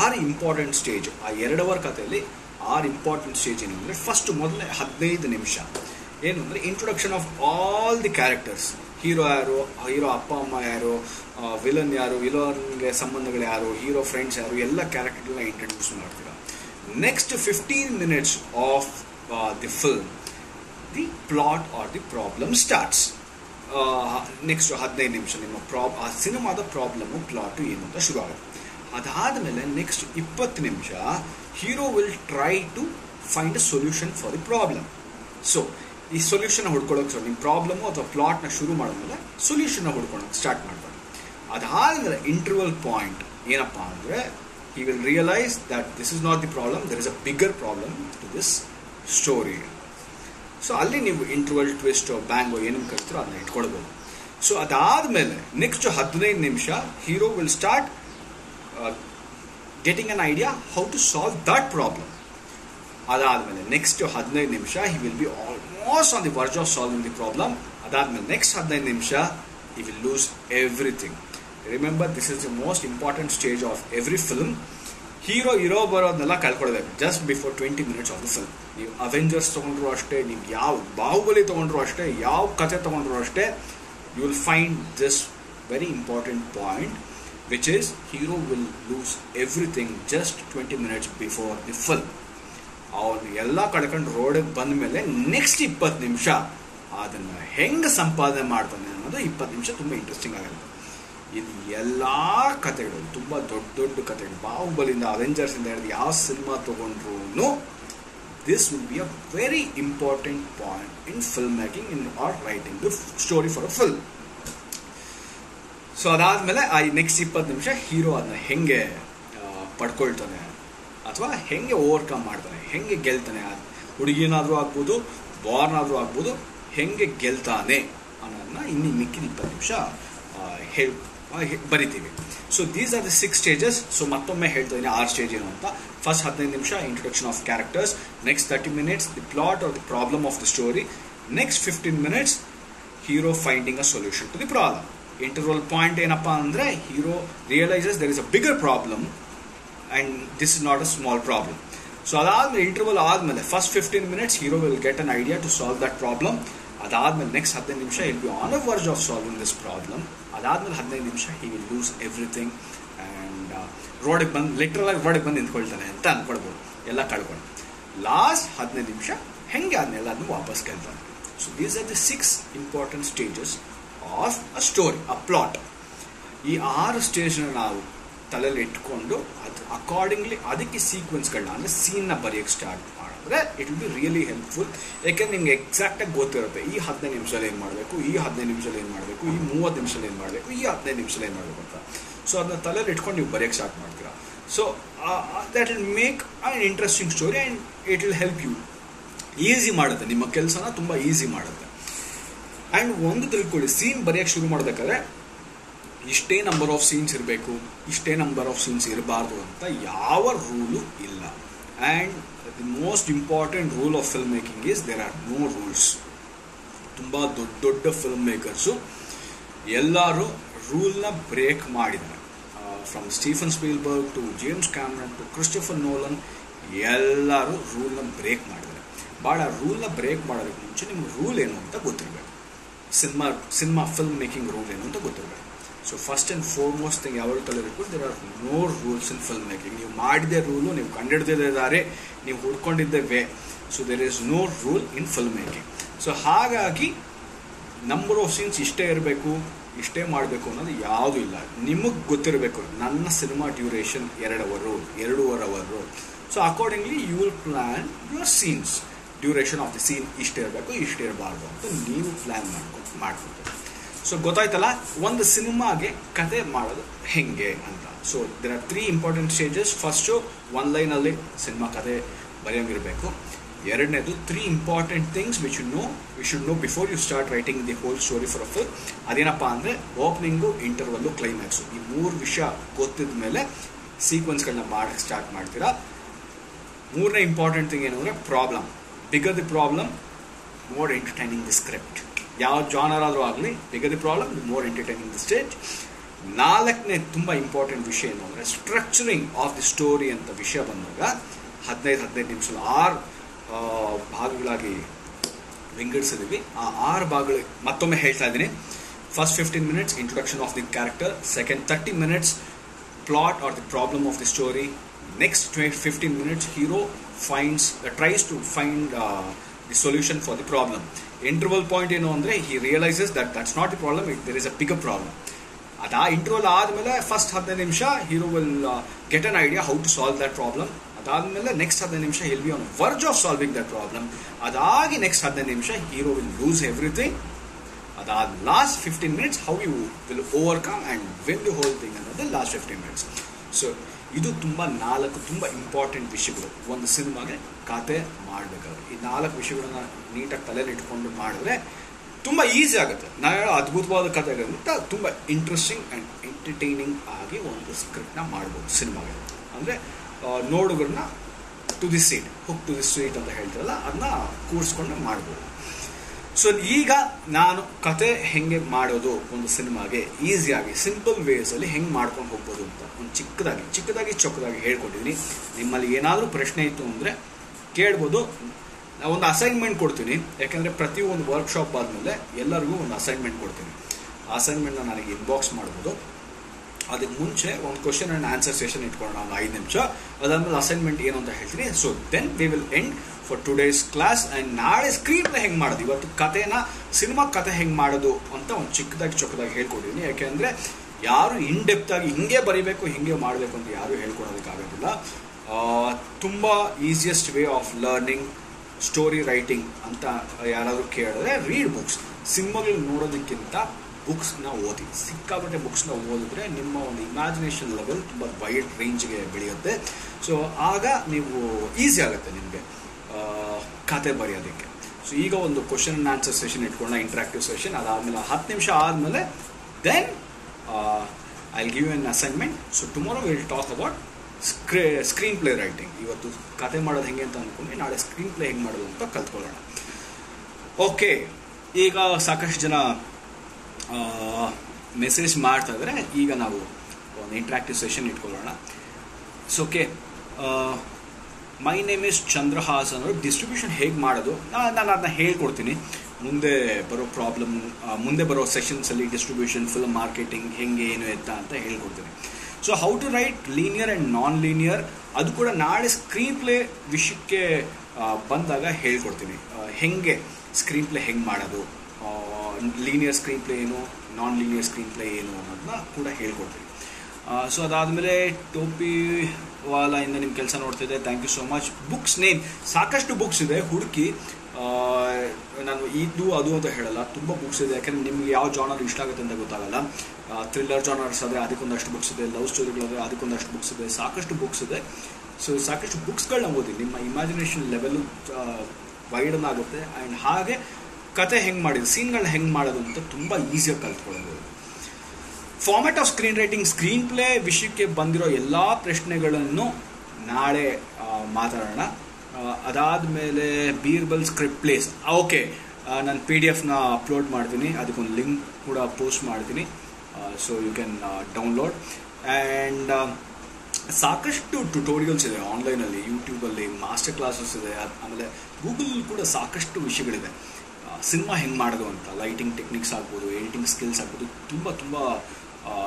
Speaker 1: ಆರು ಇಂಪಾರ್ಟೆಂಟ್ ಸ್ಟೇಜ್ ಆ ಎರಡು ಅವರ್ ಕಥೆಯಲ್ಲಿ ಆರು ಇಂಪಾರ್ಟೆಂಟ್ ಸ್ಟೇಜ್ ಏನು ಅಂದರೆ ಫಸ್ಟ್ ಮೊದಲನೇ ಹದಿನೈದು ನಿಮಿಷ. ಏನು ಅಂದರೆ introduction of all the characters hero ಯಾರು? ಹೀರೋ ಅಪ್ಪ, ಅಮ್ಮ ಯಾರು? ವಿಲನ್ ಯಾರು? ವಿಲನ್ಗೆ ಸಂಬಂಧಗಳು ಯಾರು? ಹೀರೋ ಫ್ರೆಂಡ್ಸ್ ಯಾರು? ಎಲ್ಲ ಕ್ಯಾರೆಕ್ಟರ್ನ ಇಂಟ್ರಡ್ಯೂಸ್ ಮಾಡ್ತೀರಾ. Next fifteen minutes of the film the plot or the problem starts next ಹದಿನೈದು ನಿಮಿಷ ನಿಮ್ಮ ಪ್ರಾಬ್ ಆ ಸಿನಿಮಾದ ಪ್ರಾಬ್ಲಮ್ಮು ಪ್ಲಾಟು ಏನು ಅಂತ ಶುರು ಆಗುತ್ತೆ ಅದಾದಮೇಲೆ ನೆಕ್ಸ್ಟ್ ಇಪ್ಪತ್ತು ನಿಮಿಷ hero will try to find a solution for the problem so ಈ ಸೊಲ್ಯೂಷನ್ ಹುಡ್ಕೊಳ್ಳೋಕೆ ನಿಮ್ಮ ಪ್ರಾಬ್ಲಮ್ ಅಥವಾ ಪ್ಲಾಟ್ನ ಶುರು ಮಾಡಿದ್ಮೇಲೆ ಸೊಲ್ಯೂಷನ್ನ ಹುಡ್ಕೊಳ್ಳೋಕೆ ಸ್ಟಾರ್ಟ್ ಮಾಡ್ತಾರೆ. ಅದಾದಮೇಲೆ ಇಂಟರ್ವಲ್ ಪಾಯಿಂಟ್ ಏನಪ್ಪ ಅಂದರೆ ಈ will realize that this is not the problem there is a bigger problem to this story so ಅಲ್ಲಿ ನೀವು ಇಂಟರ್ವಲ್ ಟ್ವಿಸ್ಟ್ ಬ್ಯಾಂಗೋ ಏನು ಕರಿತೀರೋ ಅದನ್ನ ಇಟ್ಕೊಳ್ಬೋದು. ಸೊ ಅದಾದಮೇಲೆ ನೆಕ್ಸ್ಟ್ ಹದಿನೈದು ನಿಮಿಷ hero will start getting an idea how to solve that problem ಅದಾದಮೇಲೆ ನೆಕ್ಸ್ಟ್ ಹದಿನೈದು ನಿಮಿಷ he will be almost on the verge of solving the problem ಅದಾದಮೇಲೆ ನೆಕ್ಸ್ಟ್ ಹದಿನೈದು ನಿಮಿಷ he will lose everything remember this is the most important stage of every film hero ಇರೋ ಬರೋದನ್ನೆಲ್ಲ ಕಳ್ಕೊಳ್ಬೇಕು. Just before twenty minutes of the film ನೀವು ಅವೆಂಜರ್ಸ್ ತೊಗೊಂಡ್ರು ಅಷ್ಟೇ, ನೀವು ಯಾವ ಬಾಹುಬಲಿ ತೊಗೊಂಡ್ರು ಅಷ್ಟೇ, ಯಾವ ಕಥೆ ತೊಗೊಂಡ್ರು ಅಷ್ಟೇ you will find this very important point which is hero will lose everything just twenty minutes before the full ಅವನು ಎಲ್ಲ ಕಳ್ಕೊಂಡು ರೋಡಿಗೆ ಬಂದ ಮೇಲೆ ನೆಕ್ಸ್ಟ್ ಇಪ್ಪತ್ತು ನಿಮಿಷ ಅದನ್ನು ಹೆಂಗೆ ಸಂಪಾದನೆ ಮಾಡ್ತಾನೆ ಅನ್ನೋದು ಇಪ್ಪತ್ತು ನಿಮಿಷ ತುಂಬ ಇಂಟ್ರೆಸ್ಟಿಂಗ್ ಆಗುತ್ತೆ. ಇದು ಎಲ್ಲ ಕಥೆಗಳು, ತುಂಬ ದೊಡ್ಡ ದೊಡ್ಡ ಕಥೆಗಳು. ಬಾಹುಬಲಿಯಿಂದ ಅವೆಂಜರ್ಸಿಂದ ಹಿಡಿದು ಯಾವ ಸಿನಿಮಾ ತೊಗೊಂಡ್ರು this will be a very important point in film making in or writing the story for a film so ಅದಾದಮೇಲೆ ಆ ನೆಕ್ಸ್ಟ್ ಇಪ್ಪತ್ತು ನಿಮಿಷ ಹೀರೋ ಅದನ್ನ ಹೆಂಗೆ ಪಡ್ಕೊಳ್ತಾನೆ, ಅಥವಾ ಹೆಂಗೆ ಓವರ್ಕಮ್ ಮಾಡ್ತಾನೆ, ಹೆಂಗೆ ಗೆಲ್ತಾನೆ ಹುಡುಗಿನಾದರೂ ಆಗ್ಬೋದು ಬಾರ್ನಾದರೂ ಆಗ್ಬೋದು, ಹೆಂಗೆ ಗೆಲ್ತಾನೆ ಅನ್ನೋದನ್ನ ಇನ್ನು ಮಿಕ್ಕಿದ ಇಪ್ಪತ್ತು ನಿಮಿಷ ಹೇಳಿ ಬರಿತೀವಿ. So these are the six stages so ಮತ್ತೊಮ್ಮೆ ಹೇಳ್ತಾ ಇದ್ದೀನಿ ಆರು ಸ್ಟೇಜ್ ಏನು ಅಂತ. ಫಸ್ಟ್ ಹದಿನೈದು ನಿಮಿಷ introduction of characters next thirty minutes the plot or the problem of the story next fifteen minutes hero finding a solution to the problem interval point ಏನಪ್ಪ ಅಂದರೆ hero realizes there is a bigger problem and this is not a small problem so ಅದಾದ್ಮೇಲೆ ಇಂಟರ್ವಲ್ ಆದಮೇಲೆ first fifteen minutes hero will get an idea to solve that problem ಅದಾದ್ಮೇಲೆ ನೆಕ್ಸ್ಟ್ ಹದಿನೈದು ನಿಮಿಷ he'll be on a verge of solving this problem ಅದಾದ್ಮೇಲೆ ಹದಿನೈದು ನಿಮಿಷ he will lose everything and ರೋಡಿಗೆ ಬಂದು ಲಿಟ್ರಲಾಗಿ ರೋಡಿಗೆ ಬಂದು ನಿಂತ್ಕೊಳ್ತಾನೆ ಅಂತ ಅಂದ್ಕೊಳ್ಬೋದು ಎಲ್ಲ ಕಳ್ಕೊಂಡು. ಲಾಸ್ಟ್ ಹದಿನೈದು ನಿಮಿಷ ಹೆಂಗೆ ಅದನ್ನೆಲ್ಲದನ್ನು ವಾಪಸ್ ಗೆಲ್ತಾನೆ so these are the six important stages of a story a plot ಈ ಆರು ಸ್ಟೇಜ್ನ ನಾವು ತಲೆಯಲ್ಲಿ ಇಟ್ಕೊಂಡು ಅದು ಅಕಾರ್ಡಿಂಗ್ಲಿ ಅದಕ್ಕೆ ಸೀಕ್ವೆನ್ಸ್ಗಳನ್ನ ಅಂದರೆ ಸೀನ್ನ ಬರೆಯೋಕ್ಕೆ ಸ್ಟಾರ್ಟ್ ಮಾಡಿದ್ರೆ it will be really helpful ಯಾಕೆಂದ್ರೆ ನಿಮ್ಗೆ ಎಕ್ಸಾಕ್ಟಾಗಿ ಗೊತ್ತಿರುತ್ತೆ, ಈ ಹದಿನೈದು ನಿಮಿಷದಲ್ಲಿ ಏನು ಮಾಡಬೇಕು, ಈ ಹದಿನೈದು ನಿಮಿಷದಲ್ಲಿ ಏನು ಮಾಡಬೇಕು, ಈ ಮೂವತ್ತು ನಿಮಿಷದಲ್ಲಿ ಏನು ಮಾಡಬೇಕು, ಈ ಹದಿನೈದು ನಿಮಿಷದಲ್ಲಿ ಏನು ಮಾಡಬೇಕು ಅಂತ. ಸೊ ಅದನ್ನ ತಲೆಯಲ್ಲಿ ಇಟ್ಕೊಂಡು ನೀವು ಬರೆಯೋಕ್ಕೆ ಸ್ಟಾರ್ಟ್ ಮಾಡ್ತೀರಾ. So that will make an interesting story and it will help you easy ಮಾಡುತ್ತೆ, ನಿಮ್ಮ ಕೆಲಸನ ತುಂಬ ಈಸಿ ಮಾಡುತ್ತೆ. ಆ್ಯಂಡ್ ಒಂದು ತಿಳ್ಕೊಳ್ಳಿ ಸೀನ್ ಬರೆಯೋಕ್ಕೆ ಶುರು ಮಾಡಬೇಕಾದ್ರೆ, ಇಷ್ಟೇ ನಂಬರ್ ಆಫ್ ಸೀನ್ಸ್ ಇರಬೇಕು, ಇಷ್ಟೇ ನಂಬರ್ ಆಫ್ ಸೀನ್ಸ್ ಇರಬಾರ್ದು ಅಂತ ಯಾವ ರೂಲು ಇಲ್ಲ. And the most important rule of film making is there are no rules ತುಂಬ ದೊಡ್ಡ ದೊಡ್ಡ ಫಿಲ್ಮ್ ಮೇಕರ್ಸು ಎಲ್ಲರೂ ರೂಲ್ನ ಬ್ರೇಕ್ ಮಾಡಿದ್ದಾರೆ. From Steven Spielberg to James Cameron to Christopher Nolan ಎಲ್ಲರೂ ರೂಲ್ನ ಬ್ರೇಕ್ ಮಾಡಿದ್ದಾರೆ. ಭಾಳ ರೂಲ್ನ ಬ್ರೇಕ್ ಮಾಡೋದಕ್ಕೆ ಮುಂಚೆ ನಿಮ್ಗೆ ರೂಲ್ ಏನು ಅಂತ ಗೊತ್ತಿರಬೇಕು. Cinema cinema film making rule ಏನು ಅಂತ ಗೊತ್ತಿರಬೇಕು so first and foremost thing ಯಾವಾಗ ಕಲಿಯಬೇಕು there are no rules in film making ನೀವು ಮಾಡಿದ ರೂಲು ನೀವು ಕಂಡಿಡ್ದಿದ್ದಾರೆ ನೀವು ಹುಡ್ಕೊಂಡಿದ್ದೇ way so there is no rule in film making so ಹಾಗಾಗಿ ನಂಬರ್ ಆಫ್ ಸೀನ್ಸ್ ಇಷ್ಟೇ ಇರಬೇಕು, ಇಷ್ಟೇ ಮಾಡಬೇಕು ಅನ್ನೋದು ಯಾವುದೂ ಇಲ್ಲ. ನಿಮಗೆ ಗೊತ್ತಿರಬೇಕು, ನನ್ನ ಸಿನಿಮಾ ಡ್ಯೂರೇಷನ್ ಎರಡು ಅವರು ಎರಡೂವರೆ hour so accordingly you will plan your scenes duration of the scene ಇಷ್ಟೇ ಇರಬೇಕು, ಇಷ್ಟೇ ಇರಬಾರ್ದು ಅಂತ ನೀವು ಪ್ಲ್ಯಾನ್ ಮಾಡ್ಕೊಂಡು ಮಾಡ್ಕೊತೀರಿ ಸೊ ಗೊತ್ತಾಯ್ತಲ್ಲ, ಒಂದು ಸಿನಿಮಾಗೆ ಕತೆ ಮಾಡೋದು ಹೆಂಗೆ ಅಂತ. So there are three important stages first one ಲೈನಲ್ಲಿ ಸಿನಿಮಾ ಕತೆ ಬರೆಯೋಂಗಿರಬೇಕು. ಎರಡನೇದು three important things which you know we should know before you start writing the whole story for a film ಅದೇನಪ್ಪ ಅಂದರೆ ಓಪನಿಂಗು ಇಂಟರ್ವಲ್ಲು ಕ್ಲೈಮ್ಯಾಕ್ಸು ಈ ಮೂರು ವಿಷಯ ಗೊತ್ತಿದ ಮೇಲೆ ಸೀಕ್ವೆನ್ಸ್ಗಳನ್ನ ಮಾಡೋಕ್ಕೆ ಸ್ಟಾರ್ಟ್ ಮಾಡ್ತೀರಾ. ಮೂರನೇ ಇಂಪಾರ್ಟೆಂಟ್ ಥಿಂಗ್ ಏನು ಅಂದರೆ problem bigger the problem more entertaining the script ಯಾವ ಜಾನರ್ ಆದರೂ ಆಗಲಿ bigger the problem more entertaining the stage ನಾಲ್ಕನೇ ತುಂಬ ಇಂಪಾರ್ಟೆಂಟ್ ವಿಷಯ ಏನು ಅಂದರೆ ಸ್ಟ್ರಕ್ಚರಿಂಗ್ ಆಫ್ ದಿ ಸ್ಟೋರಿ ಅಂತ ವಿಷಯ ಬಂದಾಗ, ಹದಿನೈದು ಹದಿನೈದು ನಿಮಿಷ ಆರು ಭಾಗಗಳಾಗಿ ವಿಂಗಡಿಸಿದ್ದೀವಿ ಆ ಆರು ಭಾಗಗಳು ಮತ್ತೊಮ್ಮೆ ಹೇಳ್ತಾ ಇದ್ದೀನಿ. First fifteen minutes introduction of the character second thirty minutes plot or the problem of the story next fifteen minutes hero finds tries to find the solution for the problem interval point ಏನು ಅಂದರೆ he realises that that's not the problem it there is a bigger problem ಅದಾ ಇಂಟರ್ವಲ್ ಆದಮೇಲೆ ಫಸ್ಟ್ ಹದಿನೈದು ನಿಮಿಷ hero will get an idea how to solve that problem ಅದಾದಮೇಲೆ ನೆಕ್ಸ್ಟ್ ಹದಿನೈದು ನಿಮಿಷ will be on verge of solving that problem ಅದಾಗಿ ನೆಕ್ಸ್ಟ್ ಹದಿನೈದು ನಿಮಿಷ ಹೀರೋ ವಿಲ್ ಲೂಸ್ ಎವ್ರಿಥಿಂಗ್ ಅದಾದ last fifteen minutes how you will overcome and win the whole thing ಅನ್ನೋದು ಲಾಸ್ಟ್ ಫಿಫ್ಟೀನ್ ಮಿನಿಟ್ಸ್ ಸೊ ಇದು ತುಂಬ ನಾಲ್ಕು ತುಂಬ ಇಂಪಾರ್ಟೆಂಟ್ ವಿಷಯಗಳು. ಒಂದು ಸಿನಿಮಾಗೆ ಕತೆ ಮಾಡಬೇಕಾದ್ರೆ. ಈ ನಾಲ್ಕು ವಿಷಯಗಳನ್ನ ನೀಟಾಗಿ ತಲೆಯಲ್ಲಿ ಇಟ್ಕೊಂಡು ಮಾಡಿದ್ರೆ ತುಂಬ ಈಸಿ ಆಗುತ್ತೆ. ನಾನು ಹೇಳೋ ಅದ್ಭುತವಾದ ಕಥೆಗಳಿಗಿಂತ ತುಂಬ ಇಂಟ್ರೆಸ್ಟಿಂಗ್ ಆ್ಯಂಡ್ ಎಂಟರ್ಟೈನಿಂಗ್ ಆಗಿ ಒಂದು ಸ್ಕ್ರಿಪ್ಟ್ನ ಮಾಡ್ಬೋದು ಸಿನಿಮಾಗೆ. ಅಂದರೆ ನೋಡುಗರನ್ನ to the seat hook to the sweet ಅಂತ ಹೇಳ್ತಾರಲ್ಲ ಅದನ್ನ ಕೂರಿಸ್ಕೊಂಡು ಮಾಡ್ಬೋದು. ಸೊ ಈಗ ನಾನು ಕತೆ ಹೆಂಗೆ ಮಾಡೋದು ಒಂದು ಸಿನಿಮಾಗೆ ಈಸಿಯಾಗಿ ಸಿಂಪಲ್ ವೇಸಲ್ಲಿ ಹೆಂಗೆ ಮಾಡ್ಕೊಂಡು ಹೋಗ್ಬೋದು ಅಂತ ಒಂದು ಚಿಕ್ಕದಾಗಿ ಚಿಕ್ಕದಾಗಿ ಚೊಕ್ಕದಾಗಿ ಹೇಳ್ಕೊಟ್ಟಿದ್ದೀನಿ ನಿಮ್ಮಲ್ಲಿ ಏನಾದರೂ ಪ್ರಶ್ನೆ ಇತ್ತು ಅಂದರೆ ಕೇಳ್ಬೋದು. ಒಂದು ಅಸೈನ್ಮೆಂಟ್ ಕೊಡ್ತೀನಿ. ಯಾಕೆಂದರೆ ಪ್ರತಿಯೊಂದು ವರ್ಕ್ಶಾಪ್ ಆದಮೇಲೆ ಎಲ್ಲರಿಗೂ ಒಂದು ಅಸೈನ್ಮೆಂಟ್ ಕೊಡ್ತೀನಿ. ಆ ಅಸೈನ್ಮೆಂಟ್ನ ನನಗೆ ಇನ್ಬಾಕ್ಸ್ ಮಾಡ್ಬೋದು. ಅದಕ್ಕೆ ಮುಂಚೆ ಒಂದು ಕ್ವಶನ್ ಆ್ಯಂಡ್ ಆನ್ಸರ್ ಸೆಷನ್ ಇಟ್ಕೊಳ್ಳೋಣ ಒಂದು ಐದು ನಿಮಿಷ. ಅದಾದ್ಮೇಲೆ ಅಸೈನ್ಮೆಂಟ್ ಏನು ಅಂತ ಹೇಳ್ತೀನಿ. So then we will end for today's class and ನಾಳೆ ಸ್ಕ್ರೀನ್ ಹೆಂಗೆ ಮಾಡೋದು? ಇವತ್ತು ಕತೆನ ಸಿನಿಮಾ ಕತೆ ಹೆಂಗೆ ಮಾಡೋದು ಅಂತ ಒಂದು ಚಿಕ್ಕದಾಗಿ ಚೊಕ್ಕದಾಗಿ ಹೇಳ್ಕೊಟ್ಟಿದ್ದೀನಿ. ಯಾಕೆಂದರೆ ಯಾರು ಇನ್ ಡೆಪ್ತ್ ಆಗಿ ಹಿಂಗೆ ಬರೀಬೇಕು, ಹಿಂಗೆ ಮಾಡಬೇಕು ಅಂತ ಯಾರು ಹೇಳ್ಕೊಡೋದಕ್ಕಾಗೋದಿಲ್ಲ ತುಂಬ easiest way of learning story writing ಅಂತ ಯಾರಾದರೂ ಕೇಳಿದ್ರೆ ರೀಡ್ ಬುಕ್ಸ್ ಸಿನಿಮಾಗಳು ನೋಡೋದಕ್ಕಿಂತ ಬುಕ್ಸ್ನ ಓದಿ, ಸಿಕ್ಕಾಪಟ್ಟೆ ಬುಕ್ಸ್ನ ಓದಿದ್ರೆ ನಿಮ್ಮ ಒಂದು ಇಮ್ಯಾಜಿನೇಷನ್ ಲೆವೆಲ್ ತುಂಬ ವೈಡ್ ರೇಂಜ್ಗೆ ಬೆಳೆಯುತ್ತೆ. ಸೊ ಆಗ ನೀವು ಈಸಿ ಆಗುತ್ತೆ ನಿಮಗೆ ಕತೆ ಬರೆಯೋದಕ್ಕೆ. ಸೊ ಈಗ ಒಂದು ಕ್ವಶನ್ ಆ್ಯಂಡ್ ಆನ್ಸರ್ ಸೆಷನ್ ಇಟ್ಕೊಂಡ ಇಂಟ್ರಾಕ್ಟಿವ್ ಸೆಷನ್ ಅದಾದಮೇಲೆ ಹತ್ತು ನಿಮಿಷ ಆದಮೇಲೆ then I give an assignment so tomorrow will talk about ಸ್ಕ್ರೇ screen play writing ಇವತ್ತು ಕತೆ ಮಾಡೋದು ಹೆಂಗೆ ಅಂತ ಅಂದ್ಕೊಂಡು ನಾಳೆ ಸ್ಕ್ರೀನ್ ಪ್ಲೇ ಹೆಂಗೆ ಮಾಡೋದು ಅಂತ ಕಲ್ತ್ಕೊಳ್ಳೋಣ. ಓಕೆ ಈಗ ಸಾಕಷ್ಟು ಜನ ಮೆಸೇಜ್ ಮಾಡ್ತಾ ಇದ್ರೆ ಈಗ ನಾವು ಒಂದು ಇಂಟ್ರಾಕ್ಟಿವ್ ಸೆಷನ್ ಇಟ್ಕೊಳ್ಳೋಣ. So okay my name is Chandrahas ಅನ್ನೋರು ಡಿಸ್ಟ್ರಿಬ್ಯೂಷನ್ ಹೇಗೆ ಮಾಡೋದು? ನಾನು ಅದನ್ನ ಹೇಳ್ಕೊಡ್ತೀನಿ. ಮುಂದೆ ಬರೋ ಪ್ರಾಬ್ಲಮ್ ಮುಂದೆ ಬರೋ ಸೆಷನ್ಸಲ್ಲಿ ಡಿಸ್ಟ್ರಿಬ್ಯೂಷನ್ ಫಿಲ್ಮ್ ಮಾರ್ಕೆಟಿಂಗ್ ಹೆಂಗೆ, ಏನು ಎತ್ತ ಅಂತ ಹೇಳ್ಕೊಡ್ತೀನಿ. So how to write linear and non linear ಅದು ಕೂಡ ನಾಳೆ ಸ್ಕ್ರೀನ್ ಪ್ಲೇ ವಿಷಯಕ್ಕೆ ಬಂದಾಗ ಹೇಳ್ಕೊಡ್ತೀನಿ. ಹೆಂಗೆ ಸ್ಕ್ರೀನ್ ಪ್ಲೇ ಹೆಂಗೆ ಮಾಡೋದು? ಲೀನಿಯರ್ ಸ್ಕ್ರೀನ್ ಪ್ಲೇ ಏನು ನಾನ್ ಲೀನಿಯರ್ ಸ್ಕ್ರೀನ್ ಪ್ಲೇ ಏನು ಅನ್ನೋದನ್ನ ಕೂಡ ಹೇಳ್ಕೊಡ್ತೀವಿ ಸೊ ಅದಾದಮೇಲೆ ಟೋಪಿ ವಾಲ ಇಂದ ನಿಮ್ಮ ಕೆಲಸ ನೋಡ್ತಿದ್ದೆ. Thank you so much books name, ಸಾಕಷ್ಟು ಬುಕ್ಸ್ ಇದೆ. ಹುಡುಕಿ ನಾನು ಇದು, ಅದು ಅಂತ ಹೇಳಲ್ಲ. ತುಂಬ ಬುಕ್ಸ್ ಇದೆ. ಯಾಕಂದ್ರೆ ನಿಮ್ಗೆ ಯಾವ ಜಾನರ್ ಇಷ್ಟ ಆಗುತ್ತೆ ಅಂತ ಗೊತ್ತಾಗಲ್ಲ. ಥ್ರಿಲ್ಲರ್ ಜಾನರ್ಸ್ ಆದರೆ ಅದಕ್ಕೊಂದಷ್ಟು ಬುಕ್ಸ್ ಇದೆ. ಲವ್ ಸ್ಟೋರಿಗಳಾದರೆ ಅದಕ್ಕೊಂದಷ್ಟು ಬುಕ್ಸ್ ಇದೆ. ಸಾಕಷ್ಟು ಬುಕ್ಸ್ ಇದೆ. ಸೊ ಸಾಕಷ್ಟು ಬುಕ್ಸ್ಗಳನ್ನ ಓದಿ. ನಿಮ್ಮ ಇಮ್ಯಾಜಿನೇಷನ್ ಲೆವೆಲ್ ವೈಡನ್ ಆಗುತ್ತೆ. ಆ್ಯಂಡ್ ಹಾಗೆ ಕತೆ ಹೆಂಗೆ ಮಾಡಿದ್ರು ಸೀನ್ಗಳನ್ನ ಹೆಂಗೆ ಮಾಡೋದು ಅಂತ ತುಂಬ ಈಸಿಯಾಗಿ ಕಲ್ತ್ಕೊಳ್ಬೋದು format of screen writing screen play ವಿಷಯಕ್ಕೆ ಬಂದಿರೋ ಎಲ್ಲ ಪ್ರಶ್ನೆಗಳನ್ನು ನಾಳೆ ಮಾತಾಡೋಣ. ಅದಾದ ಮೇಲೆ ಬೀರ್ಬಲ್ ಸ್ಕ್ರಿಪ್ಟ್ ಪ್ಲೇಸ್ ಓಕೆ ನಾನು ಪಿ ಡಿ ಎಫ್ನ ಅಪ್ಲೋಡ್ ಮಾಡ್ತೀನಿ. ಅದಕ್ಕೊಂದು ಲಿಂಕ್ ಕೂಡ ಪೋಸ್ಟ್ ಮಾಡ್ತೀನಿ. So you can download and ಸಾಕಷ್ಟು ಟ್ಯುಟೋರಿಯಲ್ಸ್ ಇದೆ ಆನ್ಲೈನಲ್ಲಿ ಯೂಟ್ಯೂಬಲ್ಲಿ ಮಾಸ್ಟರ್ ಕ್ಲಾಸಸ್ ಇದೆ. ಆಮೇಲೆ ಗೂಗಲ್ ಕೂಡ ಸಾಕಷ್ಟು ವಿಷಯಗಳಿದೆ. ಸಿನಿಮಾ ಹೆಂಗೆ ಮಾಡೋದು ಅಂತ ಲೈಟಿಂಗ್ ಟೆಕ್ನಿಕ್ಸ್ ಆಗ್ಬೋದು ಎಡಿಟಿಂಗ್ ಸ್ಕಿಲ್ಸ್ ಆಗ್ಬೋದು ತುಂಬ ತುಂಬ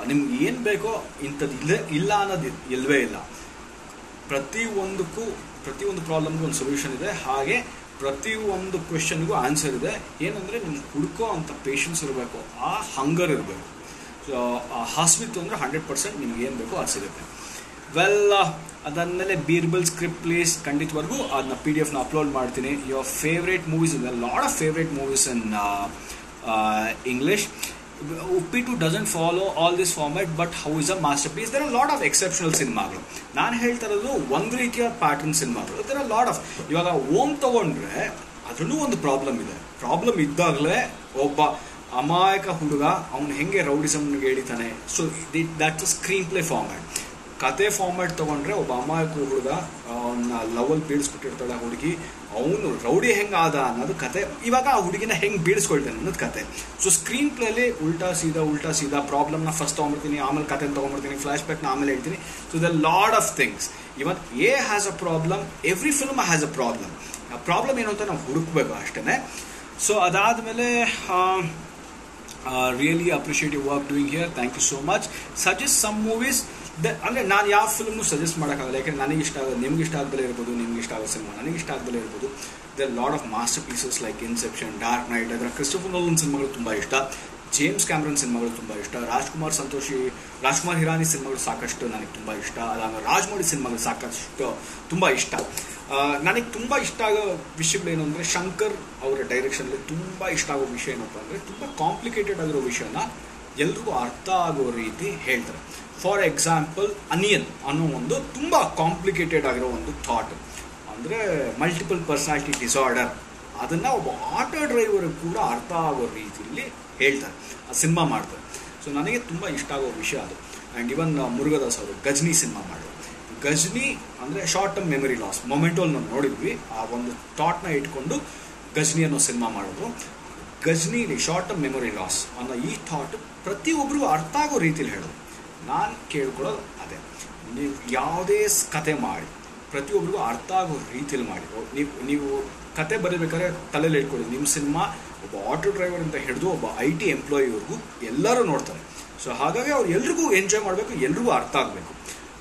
Speaker 1: ನಿಮ್ಗೆ ಏನು ಬೇಕೋ ಇಂಥದ್ದು ಇಲ್ಲ ಇಲ್ಲ ಅನ್ನೋದು ಇಲ್ಲವೇ ಇಲ್ಲ ಪ್ರತಿಯೊಂದಕ್ಕೂ ಪ್ರತಿಯೊಂದು ಪ್ರಾಬ್ಲಮ್ಗೂ ಒಂದು ಸೊಲ್ಯೂಷನ್ ಇದೆ ಹಾಗೆ ಪ್ರತಿಯೊಂದು ಕ್ವೆಶನ್ಗೂ ಆನ್ಸರ್ ಇದೆ ಏನಂದರೆ ನಿಮ್ಗೆ ಹುಡುಕೋ ಅಂತ ಪೇಷನ್ಸ್ ಇರಬೇಕು ಆ ಹಂಗರ್ ಇರಬೇಕು ಸೊ ಆ ಹಸ್ವಿತ್ತು ಅಂದರೆ ಹಂಡ್ರೆಡ್ ಪರ್ಸೆಂಟ್ ನಿಮ್ಗೆ ಏನು ಬೇಕೋ ಅದು ಸಿಗುತ್ತೆ ವೆಲ್ ಅದಾದಮೇಲೆ ಬೀರ್ಬಲ್ ಸ್ಕ್ರಿಪ್ಟ್ ಪ್ಲೇಸ್ ಖಂಡಿತವರೆಗೂ ಅದನ್ನ ಪಿ ಡಿ ಎಫ್ನ ಅಪ್ಲೋಡ್ ಮಾಡ್ತೀನಿ your favourite movies lot of favourite movies in English uppittu doesn't follow all this format but how is a masterpiece there are lot of exceptional ಸಿನಿಮಾಗಳು ನಾನು ಹೇಳ್ತಾ ಇರೋದು ಒಂದು ರೀತಿಯ ಪ್ಯಾಟರ್ನ್ ಸಿನಿಮಾಗಳು ದರ್ ಆರ್ ಲಾಟ್ ಆಫ್ ಇವಾಗ ಓಮ್ ತಗೊಂಡ್ರೆ ಅದರಲ್ಲೂ ಒಂದು ಪ್ರಾಬ್ಲಮ್ ಇದೆ. ಪ್ರಾಬ್ಲಮ್ ಇದ್ದಾಗಲೇ ಒಬ್ಬ ಅಮಾಯಕ ಹುಡುಗ, ಅವನು ಹೆಂಗೆ ರೌಡಿಸಮ್ಗೆ ಹೇಳಿತಾನೆ so that that's screen play format ಕತೆ ಫಾರ್ಮ್ಯಾಟ್ ತಗೊಂಡ್ರೆ ಒಬ್ಬ ಅಮಾಯಕ ಹುಡುಗ ಅವನ್ನ ಲವಲ್ ಬೀಳಿಸ್ಬಿಟ್ಟಿರ್ತಾಳೆ ಹುಡುಗಿ. ಅವನು ರೌಡಿ ಹೆಂಗೆ ಆದ ಅನ್ನೋದು ಕತೆ. ಇವಾಗ ಆ ಹುಡುಗಿನ ಹೆಂಗೆ ಬೀಳಿಸ್ಕೊಳ್ತಾನೆ ಅನ್ನೋದು ಕತೆ. ಸೊ ಸ್ಕ್ರೀನ್ ಪ್ಲೇಲಿ ಉಲ್ಟಾ ಸೀದಾ ಉಲ್ಟಾ ಸೀದಾ ಪ್ರಾಬ್ಲಮ್ನ ಫಸ್ಟ್ ತಗೊಂಡ್ಬಿಡ್ತೀನಿ, ಆಮೇಲೆ ಕತೆ ಫ್ಲಾಶ್ ಬ್ಯಾಕ್ನ ಆಮೇಲೆ ಹೇಳ್ತೀನಿ. So the lot of things even a has a problem every film has a problem ಆ ಪ್ರಾಬ್ಲಮ್ ಏನು ಅಂತ ನಾವು ಹುಡುಕ್ಬೇಕು ಅಷ್ಟೇ ಸೊ ಅದಾದಮೇಲೆ really appreciate you work doing here thank you so much suggest some movies ಅಂದರೆ ನಾನು ಯಾವ ಫಿಲ್ಮ್ ಸಜೆಸ್ಟ್ ಮಾಡೋಕ್ಕಾಗಲ್ಲ. ಯಾಕಂದ್ರೆ ನನಗೆ ಇಷ್ಟ ಆಗೋದು ನಿಮ್ಗೆ ಇಷ್ಟ ಆಗದಲ್ಲೇ ಇರ್ಬೋದು, ನಿಮ್ಗೆ ಇಷ್ಟ ಆಗೋ ಸಿನಿಮಾ ನನಗೆ ಇಷ್ಟ ಆಗದಲ್ಲೇ ಇರ್ಬೋದು. The lot of masterpieces like Inception Dark Knight ಅದರ ಕ್ರಿಸ್ಟೋಫರ್ ನೋಲನ್ ಸಿನಿಮಾಗಳು ತುಂಬ ಇಷ್ಟ. ಜೇಮ್ಸ್ ಕ್ಯಾಮ್ರನ್ ಸಿನಿಮಾಗಳು ತುಂಬ ಇಷ್ಟ. ರಾಜ್ಕುಮಾರ್ ಸಂತೋಷಿ, ರಾಜ್ಕುಮಾರ್ ಹಿರಾನಿ ಸಿನಿಮಾಗಳು ಸಾಕಷ್ಟು ನನಗೆ ತುಂಬ ಇಷ್ಟ. ಅದಾದ ರಾಜ್ಮೌಳಿ ಸಿನಿಮಾಗಳು ಸಾಕಷ್ಟು ತುಂಬ ಇಷ್ಟ. ನನಗೆ ತುಂಬ ಇಷ್ಟ ಆಗೋ ವಿಷಯಗಳೇನು ಅಂದರೆ ಶಂಕರ್ ಅವರ ಡೈರೆಕ್ಷನಲ್ಲಿ ತುಂಬ ಇಷ್ಟ ಆಗೋ ವಿಷಯ ಏನಪ್ಪ ಅಂದರೆ ತುಂಬ ಕಾಂಪ್ಲಿಕೇಟೆಡ್ ಆಗಿರೋ ವಿಷಯನ ಎಲ್ರಿಗೂ ಅರ್ಥ ಆಗೋ ರೀತಿ ಹೇಳ್ತಾರೆ. ಫಾರ್ ಎಕ್ಸಾಂಪಲ್ ಅನಿಯನ್ ಅನ್ನೋ ಒಂದು ತುಂಬ ಕಾಂಪ್ಲಿಕೇಟೆಡ್ ಆಗಿರೋ ಒಂದು ಥಾಟ್ ಅಂದರೆ ಮಲ್ಟಿಪಲ್ ಪರ್ಸನಾಲಿಟಿ ಡಿಸಾರ್ಡರ್ ಅದನ್ನು ಒಬ್ಬ ಆಟೋ ಡ್ರೈವರ್ ಕೂಡ ಅರ್ಥ ಆಗೋ ರೀತಿಯಲ್ಲಿ ಹೇಳ್ತಾರೆ. ಆ ಸಿನಿಮಾ ಮಾಡ್ತಾರೆ. ಸೊ ನನಗೆ ತುಂಬ ಇಷ್ಟ ಆಗೋ ವಿಷಯ ಅದು. ಆ್ಯಂಡ್ ಇವನ್ ಮುರುಗದಾಸ್ ಅವರು ಗಜ್ನಿ ಸಿನಿಮಾ ಮಾಡಿದ್ರು. ಗಜ್ನಿ ಅಂದರೆ ಶಾರ್ಟ್ ಟರ್ಮ್ ಮೆಮೊರಿ ಲಾಸ್ ಮೊಮೆಂಟೋಲ್ ನಾವು ನೋಡಿದ್ವಿ. ಆ ಒಂದು ಥಾಟ್ನ ಇಟ್ಕೊಂಡು ಗಜ್ನಿ ಅನ್ನೋ ಸಿನಿಮಾ ಮಾಡಿದ್ರು. ಗಜ್ನಿಲಿ ಶಾರ್ಟ್ ಟರ್ಮ್ ಮೆಮೊರಿ ಲಾಸ್ ಅನ್ನೋ ಈ ಥಾಟ್ ಪ್ರತಿಯೊಬ್ಬರಿಗೂ ಅರ್ಥ ಆಗೋ ರೀತಿಯಲ್ಲಿ ಹೇಳೋದು ನಾನು ಕೇಳ್ಕೊಳ್ಳೋದು ಅದೇ. ನೀವು ಯಾವುದೇ ಕತೆ ಮಾಡಿ, ಪ್ರತಿಯೊಬ್ಬರಿಗೂ ಅರ್ಥ ಆಗೋ ರೀತಿಯಲ್ಲಿ ಮಾಡಿ. ನೀವು ನೀವು ಕತೆ ಬರೀಬೇಕಾದ್ರೆ ತಲೆಯಲ್ಲಿ ಇಟ್ಕೊಳ್ಳಿ. ನಿಮ್ಮ ಸಿನಿಮಾ ಒಬ್ಬ ಆಟೋ ಡ್ರೈವರ್ ಅಂತ ಹಿಡಿದು ಒಬ್ಬ ಐ ಟಿ ಎಂಪ್ಲಾಯಿವರೆಗೂ ಎಲ್ಲರೂ ನೋಡ್ತಾರೆ. ಸೊ, ಹಾಗಾಗಿ ಅವ್ರು ಎಲ್ರಿಗೂ ಎಂಜಾಯ್ ಮಾಡಬೇಕು, ಎಲ್ರಿಗೂ ಅರ್ಥ ಆಗಬೇಕು.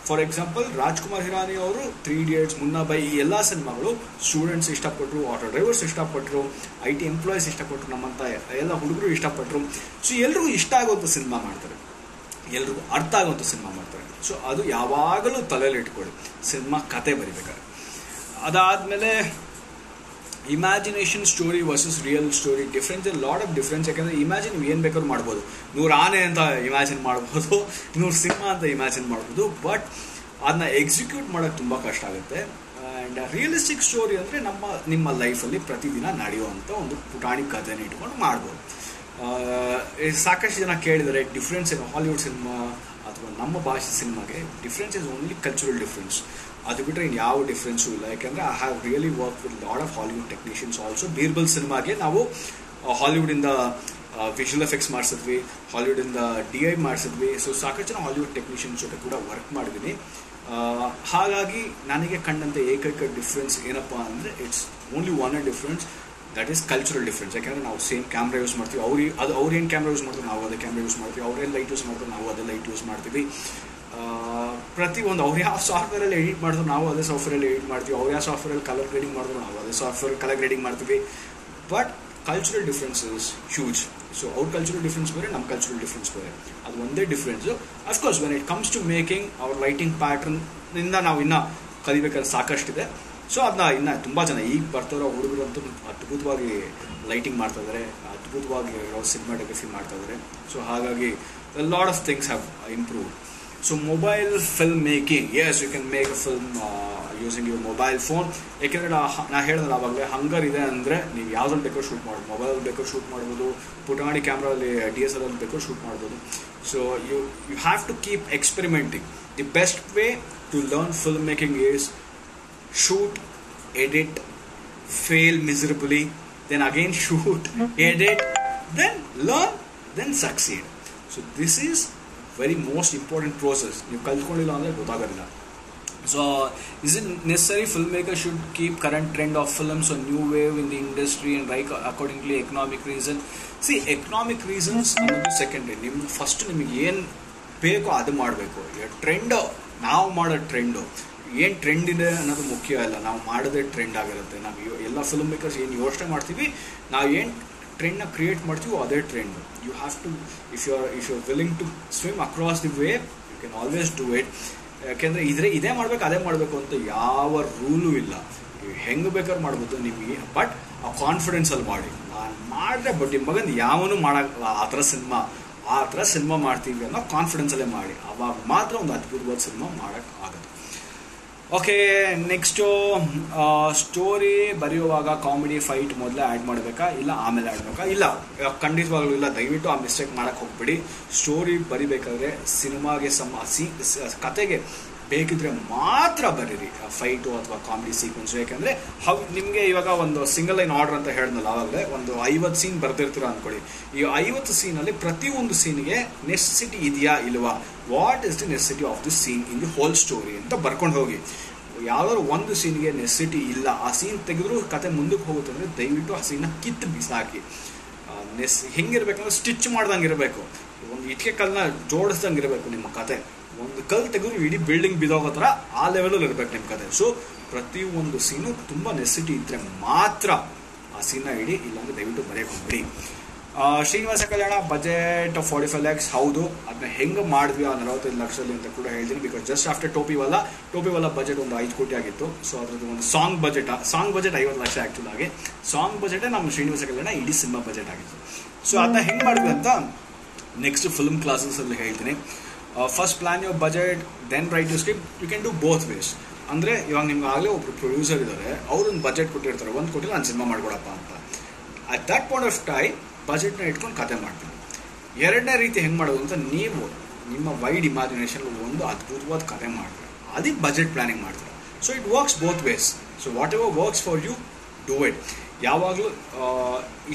Speaker 1: ಫಾರ್ ಎಕ್ಸಾಂಪಲ್, ರಾಜ್ಕುಮಾರ್ ಹಿರಾನಿ ಅವರು, ತ್ರೀ ಇಡಿಯಟ್ಸ್ ಮುನ್ನಾ ಬೈ ಈ ಎಲ್ಲ ಸಿನಿಮಾಗಳು ಸ್ಟೂಡೆಂಟ್ಸ್ ಇಷ್ಟಪಟ್ಟರು ಆಟೋ ಡ್ರೈವರ್ಸ್ ಇಷ್ಟಪಟ್ಟರು ಐ ಟಿ ಎಂಪ್ಲಾಯೀಸ್ ಇಷ್ಟಪಟ್ಟರು ನಮ್ಮಂಥ ಎಲ್ಲ ಹುಡುಗರು ಇಷ್ಟಪಟ್ಟರು ಸೊ, ಎಲ್ರಿಗೂ ಇಷ್ಟ ಆಗುವಂಥ ಸಿನಿಮಾ ಮಾಡ್ತಾರೆ. ಎಲ್ರಿಗೂ ಅರ್ಥ ಆಗುವಂಥ ಸಿನಿಮಾ ಮಾಡ್ತಾರೆ. ಸೊ ಅದು ಯಾವಾಗಲೂ ತಲೆಯಲ್ಲಿ ಇಟ್ಕೊಳ್ಳಿ. ಸಿನಿಮಾ ಕತೆ ಬರಿಬೇಕಾದ್ರೆ. ಅದಾದಮೇಲೆ imagination story versus real story difference lot of difference ಯಾಕಂದರೆ ಇಮ್ಯಾಜಿನ್ ಏನು ಬೇಕಾದ್ರೂ ಮಾಡ್ಬೋದು. ನೂರು ಆನೆ ಅಂತ ಇಮ್ಯಾಜಿನ್ ಮಾಡ್ಬೋದು, ನೂರು ಸಿನಿಮಾ ಅಂತ ಇಮ್ಯಾಜಿನ್ ಮಾಡ್ಬೋದು ಬಟ್ ಅದನ್ನ ಎಕ್ಸಿಕ್ಯೂಟ್ ಮಾಡೋಕ್ಕೆ ತುಂಬ ಕಷ್ಟ ಆಗುತ್ತೆ. ಆ್ಯಂಡ್ ರಿಯಲಿಸ್ಟಿಕ್ ಸ್ಟೋರಿ ಅಂದರೆ ನಮ್ಮ, ನಿಮ್ಮ ಲೈಫಲ್ಲಿ ಪ್ರತಿದಿನ ನಡೆಯುವಂಥ ಒಂದು ಪುಟಾಣಿ ಕಥೆನ ಇಟ್ಕೊಂಡು ಮಾಡ್ಬೋದು. ಸಾಕಷ್ಟು ಜನ ಕೇಳಿದರೆ ಡಿಫ್ರೆನ್ಸ್ ಇನ್ ಹಾಲಿವುಡ್ ಸಿನಿಮಾ ಅಥವಾ ನಮ್ಮ ಭಾಷೆ ಸಿನಿಮಾಗೆ difference is only cultural difference ಅದು ಬಿಟ್ಟರೆ ಇನ್ನು ಯಾವ ಡಿಫ್ರೆನ್ಸು ಇಲ್ಲ. ಯಾಕೆಂದರೆ I have really work with lot of Hollywood technicians also Birbal ಸಿನಿಮಾಗೆ ನಾವು ಹಾಲಿವುಡಿಂದ ವಿಜುವಲ್ ಎಫೆಕ್ಟ್ಸ್ ಮಾಡಿಸಿದ್ವಿ ಹಾಲಿವುಡಿಂದ ಡಿ ಐ ಮಾಡಿಸಿದ್ವಿ. ಸೊ ಸಾಕಷ್ಟು ಜನ ಹಾಲಿವುಡ್ ಟೆಕ್ನಿಷಿಯನ್ಸ್ ಜೊತೆ ಕೂಡ ವರ್ಕ್ ಮಾಡಿದ್ದೀನಿ. ಹಾಗಾಗಿ ನನಗೆ ಕಂಡಂತೆ ಏಕೈಕ ಡಿಫ್ರೆನ್ಸ್ ಏನಪ್ಪ ಅಂದರೆ it's only one difference that is cultural difference ಯಾಕಂದರೆ ನಾವು ಸೇಮ್ ಕ್ಯಾಮ್ರಾ ಯೂಸ್ ಮಾಡ್ತೀವಿ. ಅವ್ರು ಅದು ಅವ್ರು ಏನು ಕ್ಯಾಮ್ರಾ ಯೂಸ್ ಮಾಡ್ತೀವಿ ನಾವು ಅದೇ ಕ್ಯಾಮ್ರಾ ಯೂಸ್ ಮಾಡ್ತೀವಿ. ಅವ್ರೇನು ಲೈಟ್ ಯೂಸ್ ಮಾಡ್ತಾರೆ ನಾವು ಅದೇ ಲೈಟ್ ಯೂಸ್ ಮಾಡ್ತೀವಿ. ಪ್ರತಿ ಒಂದು ಅವ್ರು ಯಾವ ಸಾಫ್ಟ್ವೇರಲ್ಲಿ ಎಡಿಟ್ ಮಾಡಿದ್ರು ನಾವು ಅದೇ ಸಾಫ್ಟ್ವೇರಲ್ಲಿ ಎಡಿಟ್ ಮಾಡ್ತೀವಿ. ಅವ್ರು ಯಾವ ಸಾಫ್ಟ್ವೇರಲ್ಲಿ ಕಲರ್ ಗ್ರೇಡಿಂಗ್ ಮಾಡಿದ್ರು ನಾವು ಅದೇ ಸಾಫ್ಟ್ವೇರ್ ಕಲರ್ ಗ್ರೇಡಿಂಗ್ ಮಾಡ್ತೀವಿ. But cultural is huge so ಅವ್ರ ಕಲ್ಚರಲ್ ಡಿಫ್ರೆನ್ಸ್ ಬೇರೆ ನಮ್ಮ ಕಲ್ಚರಲ್ ಡಿಫ್ರೆನ್ಸ್ ಬೇರೆ. ಅದು ಒಂದೇ difference of course when it comes to making ಅವ್ರ ಲೈಟಿಂಗ್ ಪ್ಯಾಟ್ರನ್ನಿಂದ ನಾವು ಇನ್ನೂ ಕಲಿಬೇಕಾದ್ರೆ ಸಾಕಷ್ಟಿದೆ. ಸೊ ಅದನ್ನ ಇನ್ನು ತುಂಬ ಜನ ಈಗ ಬರ್ತಾರೋ ಹುಡುಗರಂತೂ ಅದ್ಭುತವಾಗಿ ಲೈಟಿಂಗ್ ಮಾಡ್ತಾ ಇದ್ದಾರೆ ಅದ್ಭುತವಾಗಿ ಸಿನಿಮಾಟೋಗ್ರಫಿ ಮಾಡ್ತಾ ಇದ್ದಾರೆ ಸೊ ಹಾಗಾಗಿ lot of things have improve so mobile film making as you can make a film using your mobile phone ಯಾಕೆಂದರೆ ನಾ ಹೇಳಿದ್ರೆ ಆವಾಗಲೇ ಹಂಗರ್ ಇದೆ ಅಂದರೆ ನೀವು ಯಾವ್ದ್ರಲ್ಲಿ ಬೇಕೋ ಶೂಟ್ ಮಾಡ್ಬೋದು ಮೊಬೈಲಲ್ಲಿ ಬೇಕೋ ಶೂಟ್ ಮಾಡ್ಬೋದು, ಪುಟಾಣಿ ಕ್ಯಾಮ್ರಲ್ಲಿ ಡಿ ಎಸ್ ಎಲ್ ಅಲ್ಲಿ ಬೇಕೋ ಶೂಟ್ ಮಾಡ್ಬೋದು. So you you have to keep experimenting the best way to learn film making is shoot, edit, fail miserably, then again shoot, edit, then learn, then succeed. So this is very most important process. ನೀವು ಕಲ್ತ್ಕೊಂಡಿಲ್ಲ ಅಂದರೆ ಗೊತ್ತಾಗೋದಿಲ್ಲ. So is it necessary film maker should keep current trend of films a new wave in the industry and write accordingly economic reason see economic reasons ಅನ್ನೋದು ಸೆಕೆಂಡ್ರಿ ನಿಮ್ಮ ಫಸ್ಟ್ ನಿಮಗೆ ಏನು ಬೇಕೋ ಅದು ಮಾಡಬೇಕು. ಟ್ರೆಂಡ್ ನಾವು ಮಾಡೋ ಟ್ರೆಂಡು ಏನು ಟ್ರೆಂಡ್ ಇದೆ ಅನ್ನೋದು ಮುಖ್ಯ ಅಲ್ಲ. ನಾವು ಮಾಡೋದೇ ಟ್ರೆಂಡ್ ಆಗಿರುತ್ತೆ. ನಾವು ಎಲ್ಲ ಫಿಲ್ಮ್ ಮೇಕರ್ಸ್ ಏನು ಯೋಚನೆ ಮಾಡ್ತೀವಿ, ನಾವು ಏನು ಟ್ರೆಂಡ್ನ ಕ್ರಿಯೇಟ್ ಮಾಡ್ತೀವೋ ಅದೇ trend you have to if you are if you are willing to swim across the way you can always do it ಯಾಕೆಂದರೆ ಇದ್ರೆ ಇದೇ ಮಾಡಬೇಕು, ಅದೇ ಮಾಡಬೇಕು ಅಂತ ಯಾವ ರೂಲೂ ಇಲ್ಲ. ಹೆಂಗೆ ಬೇಕಾದ್ರೂ ಮಾಡ್ಬೋದು ನಿಮಗೆ ಬಟ್ ಆ ಕಾನ್ಫಿಡೆನ್ಸಲ್ಲಿ ಮಾಡಿ. ನಾನು ಮಾಡಿದ್ರೆ ಬಟ್ ನಿಮ್ಮ ಮಗನ ಯಾವನು ಮಾಡೋಲ್ಲ ಆ ಥರ ಸಿನಿಮಾ ಆ ಥರ ಸಿನಿಮಾ ಮಾಡ್ತೀವಿ ಅನ್ನೋ ಕಾನ್ಫಿಡೆನ್ಸಲ್ಲೇ ಮಾಡಿ. ಅವಾಗ ಮಾತ್ರ ಒಂದು ಅದ್ಭುತವಾದ ಸಿನಿಮಾ ಮಾಡೋಕ್ಕೆ ಆಗುತ್ತೆ ಓಕೆ ನೆಕ್ಸ್ಟು ಸ್ಟೋರಿ ಬರೆಯುವಾಗ ಕಾಮಿಡಿ ಫೈಟ್ ಮೊದಲೇ ಆ್ಯಡ್ ಮಾಡಬೇಕಾ? ಇಲ್ಲ, ಆಮೇಲೆ ಆಡಬೇಕಾ ಇಲ್ಲ ಖಂಡಿತವಾಗ್ಲೂ ಇಲ್ಲ. ದಯವಿಟ್ಟು ಆ ಮಿಸ್ಟೇಕ್ ಮಾಡೋಕ್ಕೆ ಹೋಗ್ಬಿಡಿ. ಸ್ಟೋರಿ ಬರಿಬೇಕಾದ್ರೆ ಸಿನಿಮಾಗೆ ಸಮ ಸಿ, ಕತೆಗೆ ಬೇಕಿದ್ರೆ ಮಾತ್ರ ಬರೀರಿ ಫೈಟು ಅಥವಾ ಕಾಮಿಡಿ ಸೀಕ್ವೆನ್ಸ್ ಯಾಕೆಂದರೆ ಹೌ, ನಿಮಗೆ ಇವಾಗ ಒಂದು ಸಿಂಗಲ್ ಲೈನ್ ಆರ್ಡರ್ ಅಂತ ಹೇಳಿದ್ನಲ್ಲ ಆವಾಗಲೇ ಒಂದು ಐವತ್ತು ಸೀನ್ ಬರ್ದಿರ್ತೀರ ಅಂದ್ಕೊಳ್ಳಿ ಈ ಐವತ್ತು ಸೀನಲ್ಲಿ ಪ್ರತಿಯೊಂದು ಸೀನ್ಗೆ ನೆಸೆಸಿಟಿ ಇದೆಯಾ ಇಲ್ವಾ? What is the necessity of this scene in the whole story ಅಂತ ಬರ್ಕೊಂಡು ಹೋಗಿ. ಯಾವ್ದಾದ್ರು ಒಂದು ಸೀನ್ಗೆ ನೆಸೆಸಿಟಿ ಇಲ್ಲ, ಆ ಸೀನ್ ತೆಗೆದ್ರು ಕತೆ ಮುಂದಕ್ಕೆ ಹೋಗುತ್ತೆ ಅಂದರೆ ದಯವಿಟ್ಟು ಆ ಸೀನ್ನ ಕಿತ್ತು ಬಿಸಾಕಿ. ನೆಸ್ ಹೆಂಗಿರ್ಬೇಕಂದ್ರೆ ಸ್ಟಿಚ್ ಮಾಡ್ದಂಗೆ ಇರಬೇಕು ಒಂದು ಇಟ್ಕೆ ಕಲ್ಲನ್ನ ಜೋಡಿಸ್ದಂಗೆ ಇರಬೇಕು ನಿಮ್ಮ ಕತೆ. ಒಂದು ಕಲ್ ತೆಗೆದ್ರು ಇಡೀ ಬಿಲ್ಡಿಂಗ್ ಬಿದ್ದೋಗೋ ಥರ ಆ ಲೆವೆಲಲ್ಲಿ ಇರ್ಬೇಕು ನಿಮ್ಮ ಕತೆ. ಸೊ ಪ್ರತಿಯೊಂದು ಸೀನು ತುಂಬ ನೆಸಿಟಿ ಇದ್ರೆ ಮಾತ್ರ ಆ ಸೀನ್ ಇಡಿ, ಇಲ್ಲಾಂದ್ರೆ ದಯವಿಟ್ಟು ಬರೆಯಕ್ಕೆ ಹೋಗ್ಬಿಡಿ Srinivasa Kalyana budget forty five lakhs ಹೌದು. ಅದನ್ನ ಹೆಂಗೆ ಮಾಡಿದ್ವಿ ಆ ನಲವತ್ತೈದು ಲಕ್ಷದಲ್ಲಿ ಅಂತ ಕೂಡ ಹೇಳ್ತೀನಿ because just after Topiwalla Topiwalla budget ಒಂದು ಐದು ಕೋಟಿ ಆಗಿತ್ತು. ಸೊ ಅದ್ರದ್ದು ಒಂದು ಸಾಂಗ್ ಬಜೆಟ್ ಸಾಂಗ್ ಬಜೆಟ್ ಐವತ್ತು ಲಕ್ಷ ಆ್ಯಕ್ಚುಲ್ ಆಗಿ. ಸಾಂಗ್ ಬಜೆಟೇ ನಮ್ಮ ಶ್ರೀನಿವಾಸ ಕಲ್ಯಾಣ ಇಡೀ ಸಿನಿಮಾ ಬಜೆಟ್ ಆಗಿತ್ತು. ಸೊ ಅದನ್ನ ಹೆಂಗೆ ಮಾಡಿದ್ವಿ ಅಂತ ನೆಕ್ಸ್ಟ್ ಫಿಲ್ಮ್ ಕ್ಲಾಸಸಲ್ಲಿ ಹೇಳ್ತೀನಿ. First plan your budget then write you script you can do both ways ಅಂದರೆ ಇವಾಗ ನಿಮ್ಗೆ ಆಗಲೇ ಒಬ್ರು ಪ್ರೊಡ್ಯೂಸರ್ ಇದ್ದಾರೆ ಅವ್ರೊಂದು ಬಜೆಟ್ ಕೊಟ್ಟಿರ್ತಾರೆ, ಒಂದು ಕೊಟ್ಟಿಲ್ಲ, ನಾನು ಸಿನಿಮಾ ಮಾಡ್ಕೊಡಪ್ಪ ಅಂತ. At that point of time ಬಜೆಟ್ನ ಇಟ್ಕೊಂಡು ಕತೆ ಮಾಡ್ತೀನಿ. ಎರಡನೇ ರೀತಿ ಹೆಂಗೆ ಮಾಡೋದು ಅಂತ ನೀವು ನಿಮ್ಮ ವೈಡ್ ಇಮ್ಯಾಜಿನೇಷನ್ ಒಂದು ಅದ್ಭುತವಾದ ಕತೆ ಮಾಡ್ತೀರ ಅದಕ್ಕೆ ಬಜೆಟ್ ಪ್ಲಾನಿಂಗ್ ಮಾಡ್ತೀರ. So it works both ways so whatever works for you do it ಯಾವಾಗಲೂ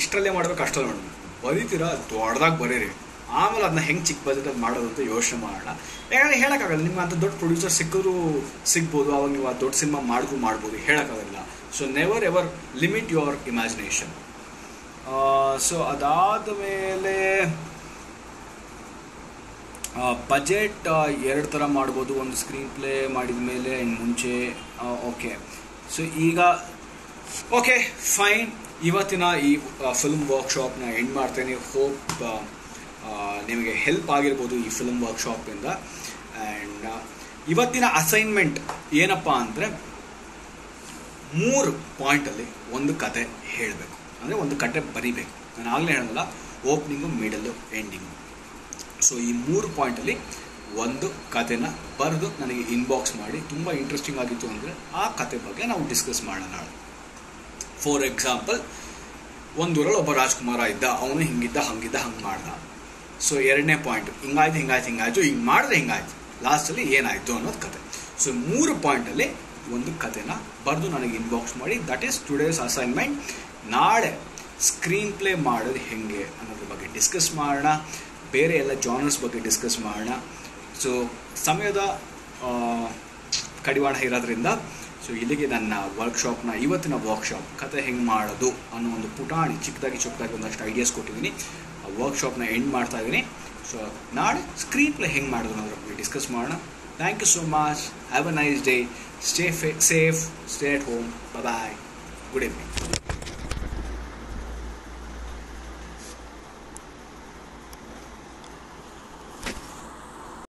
Speaker 1: ಇಷ್ಟರಲ್ಲೇ ಮಾಡ್ಬೇಕು, ಅಷ್ಟರಲ್ಲಿ ಮಾಡಬೇಕು. ಬರೀತೀರಾ, ದೊಡ್ಡದಾಗಿ ಬರೀರಿ. ಆಮೇಲೆ ಅದನ್ನ ಹೆಂಗೆ ಚಿಕ್ಕ ಬಜೆಟ್ ಮಾಡೋದು ಅಂತ ಯೋಚನೆ ಮಾಡೋಣ. ಯಾಕಂದರೆ ಹೇಳೋಕ್ಕಾಗಲ್ಲ ನಿಮ್ಗೆ ಅಂತ ದೊಡ್ಡ ಪ್ರೊಡ್ಯೂಸರ್ ಸಿಕ್ಕಿದ್ರು ಸಿಗ್ಬೋದು, ಅವಾಗ ನೀವು ಆ ದೊಡ್ಡ ಸಿನಿಮಾ ಮಾಡಿದ್ರು ಮಾಡ್ಬೋದು, ಹೇಳೋಕ್ಕಾಗಲ್ಲ. So never ever limit your imagination so ಅದಾದ ಮೇಲೆ ಬಜೆಟ್ ಎರಡು ಥರ ಮಾಡ್ಬೋದು. ಒಂದು ಸ್ಕ್ರೀನ್ ಪ್ಲೇ ಮಾಡಿದ ಮೇಲೆ ಮುಂಚೆ ಓಕೆ ಸೊ ಈಗ ಓಕೆ ಫೈನ್ ಇವತ್ತಿನ ಈ ಫಿಲ್ಮ್ ವರ್ಕ್ಶಾಪ್ನ ಎಂಡ್ ಮಾಡ್ತೇನೆ. ಹೋಪ್ ನಿಮಗೆ ಹೆಲ್ಪ್ ಆಗಿರ್ಬೋದು ಈ ಫಿಲ್ಮ್ ವರ್ಕ್ಶಾಪಿಂದ ಆ್ಯಂಡ್ ಇವತ್ತಿನ ಅಸೈನ್ಮೆಂಟ್ ಏನಪ್ಪ ಅಂದರೆ ಮೂರು ಪಾಯಿಂಟಲ್ಲಿ ಒಂದು ಕತೆ ಹೇಳಬೇಕು. ಅಂದರೆ ಒಂದು ಕತೆ ಬರಿಬೇಕು. ನಾನು ಆಗಲೇ ಹೇಳಲ್ಲ ಓಪನಿಂಗು ಮಿಡಲು ಎಂಡಿಂಗು ಸೊ ಈ ಮೂರು ಪಾಯಿಂಟಲ್ಲಿ ಒಂದು ಕತೆನ ಬರೆದು ನನಗೆ ಇನ್ಬಾಕ್ಸ್ ಮಾಡಿ, ತುಂಬ ಇಂಟ್ರೆಸ್ಟಿಂಗ್ ಆಗಿತ್ತು ಅಂದರೆ ಆ ಕತೆ ಬಗ್ಗೆ ನಾವು ಡಿಸ್ಕಸ್ ಮಾಡೋಣ ಫಾರ್ ಎಕ್ಸಾಂಪಲ್ ಒಂದೂರಲ್ಲಿ ಒಬ್ಬ ರಾಜ್ಕುಮಾರ ಇದ್ದ, ಅವನು ಹಿಂಗಿದ್ದ, ಹಂಗಿದ್ದ, ಹಂಗೆ ಮಾಡ್ದ. ಸೊ ಎರಡನೇ ಪಾಯಿಂಟ್ ಹಿಂಗಾಯ್ತು ಹಿಂಗಾಯ್ತು ಹಿಂಗಾಯ್ತು. ಹಿಂಗೆ ಮಾಡಿದ್ರೆ ಹಿಂಗಾಯ್ತು. ಲಾಸ್ಟಲ್ಲಿ ಏನಾಯಿತು ಅನ್ನೋದು ಕತೆ. ಸೊ ಮೂರು ಪಾಯಿಂಟಲ್ಲಿ ಒಂದು ಕತೆನ ಬರೆದು ನನಗೆ ಇನ್ಬಾಕ್ಸ್ ಮಾಡಿ ದಟ್ ಈಸ್ ಟುಡೇಸ್ ಅಸೈನ್ಮೆಂಟ್ ನಾಳೆ ಸ್ಕ್ರೀನ್ ಪ್ಲೇ ಮಾಡೋದು ಹೆಂಗೆ? ಅನ್ನೋದ್ರ ಬಗ್ಗೆ ಡಿಸ್ಕಸ್ ಮಾಡೋಣ. ಬೇರೆ ಎಲ್ಲ ಜಾನರ್ಸ್ ಬಗ್ಗೆ ಡಿಸ್ಕಸ್ ಮಾಡೋಣ. ಸೊ ಸಮಯದ ಕಡಿವಾಣ ಇರೋದ್ರಿಂದ ಸೊ ಇಲ್ಲಿಗೆ ನನ್ನ ವರ್ಕ್ಶಾಪ್ನ ಇವತ್ತಿನ ವರ್ಕ್ಶಾಪ್ ಕತೆ ಹೆಂಗೆ ಮಾಡೋದು ಅನ್ನೋ ಒಂದು ಪುಟಾಣಿ, ಚಿಕ್ಕದಾಗಿ ಚಿಕ್ಕದಾಗಿ ಒಂದಷ್ಟು ಐಡಿಯಾಸ್ ಕೊಟ್ಟಿದ್ದೀನಿ. ವರ್ಕ್ಶಾಪ್ನ ಎಂಡ್ ಮಾಡ್ತಾ ಇದ್ದೀನಿ. ಸೊ ನಾಳೆ ಸ್ಕ್ರೀನ್ ಪ್ಲೇ ಹೆಂಗೆ ಮಾಡೋದು ಅನ್ನೋದ್ರ ಬಗ್ಗೆ ಡಿಸ್ಕಸ್ ಮಾಡೋಣ. Thank you so much have a nice day stay fee safe stay at home bye good evening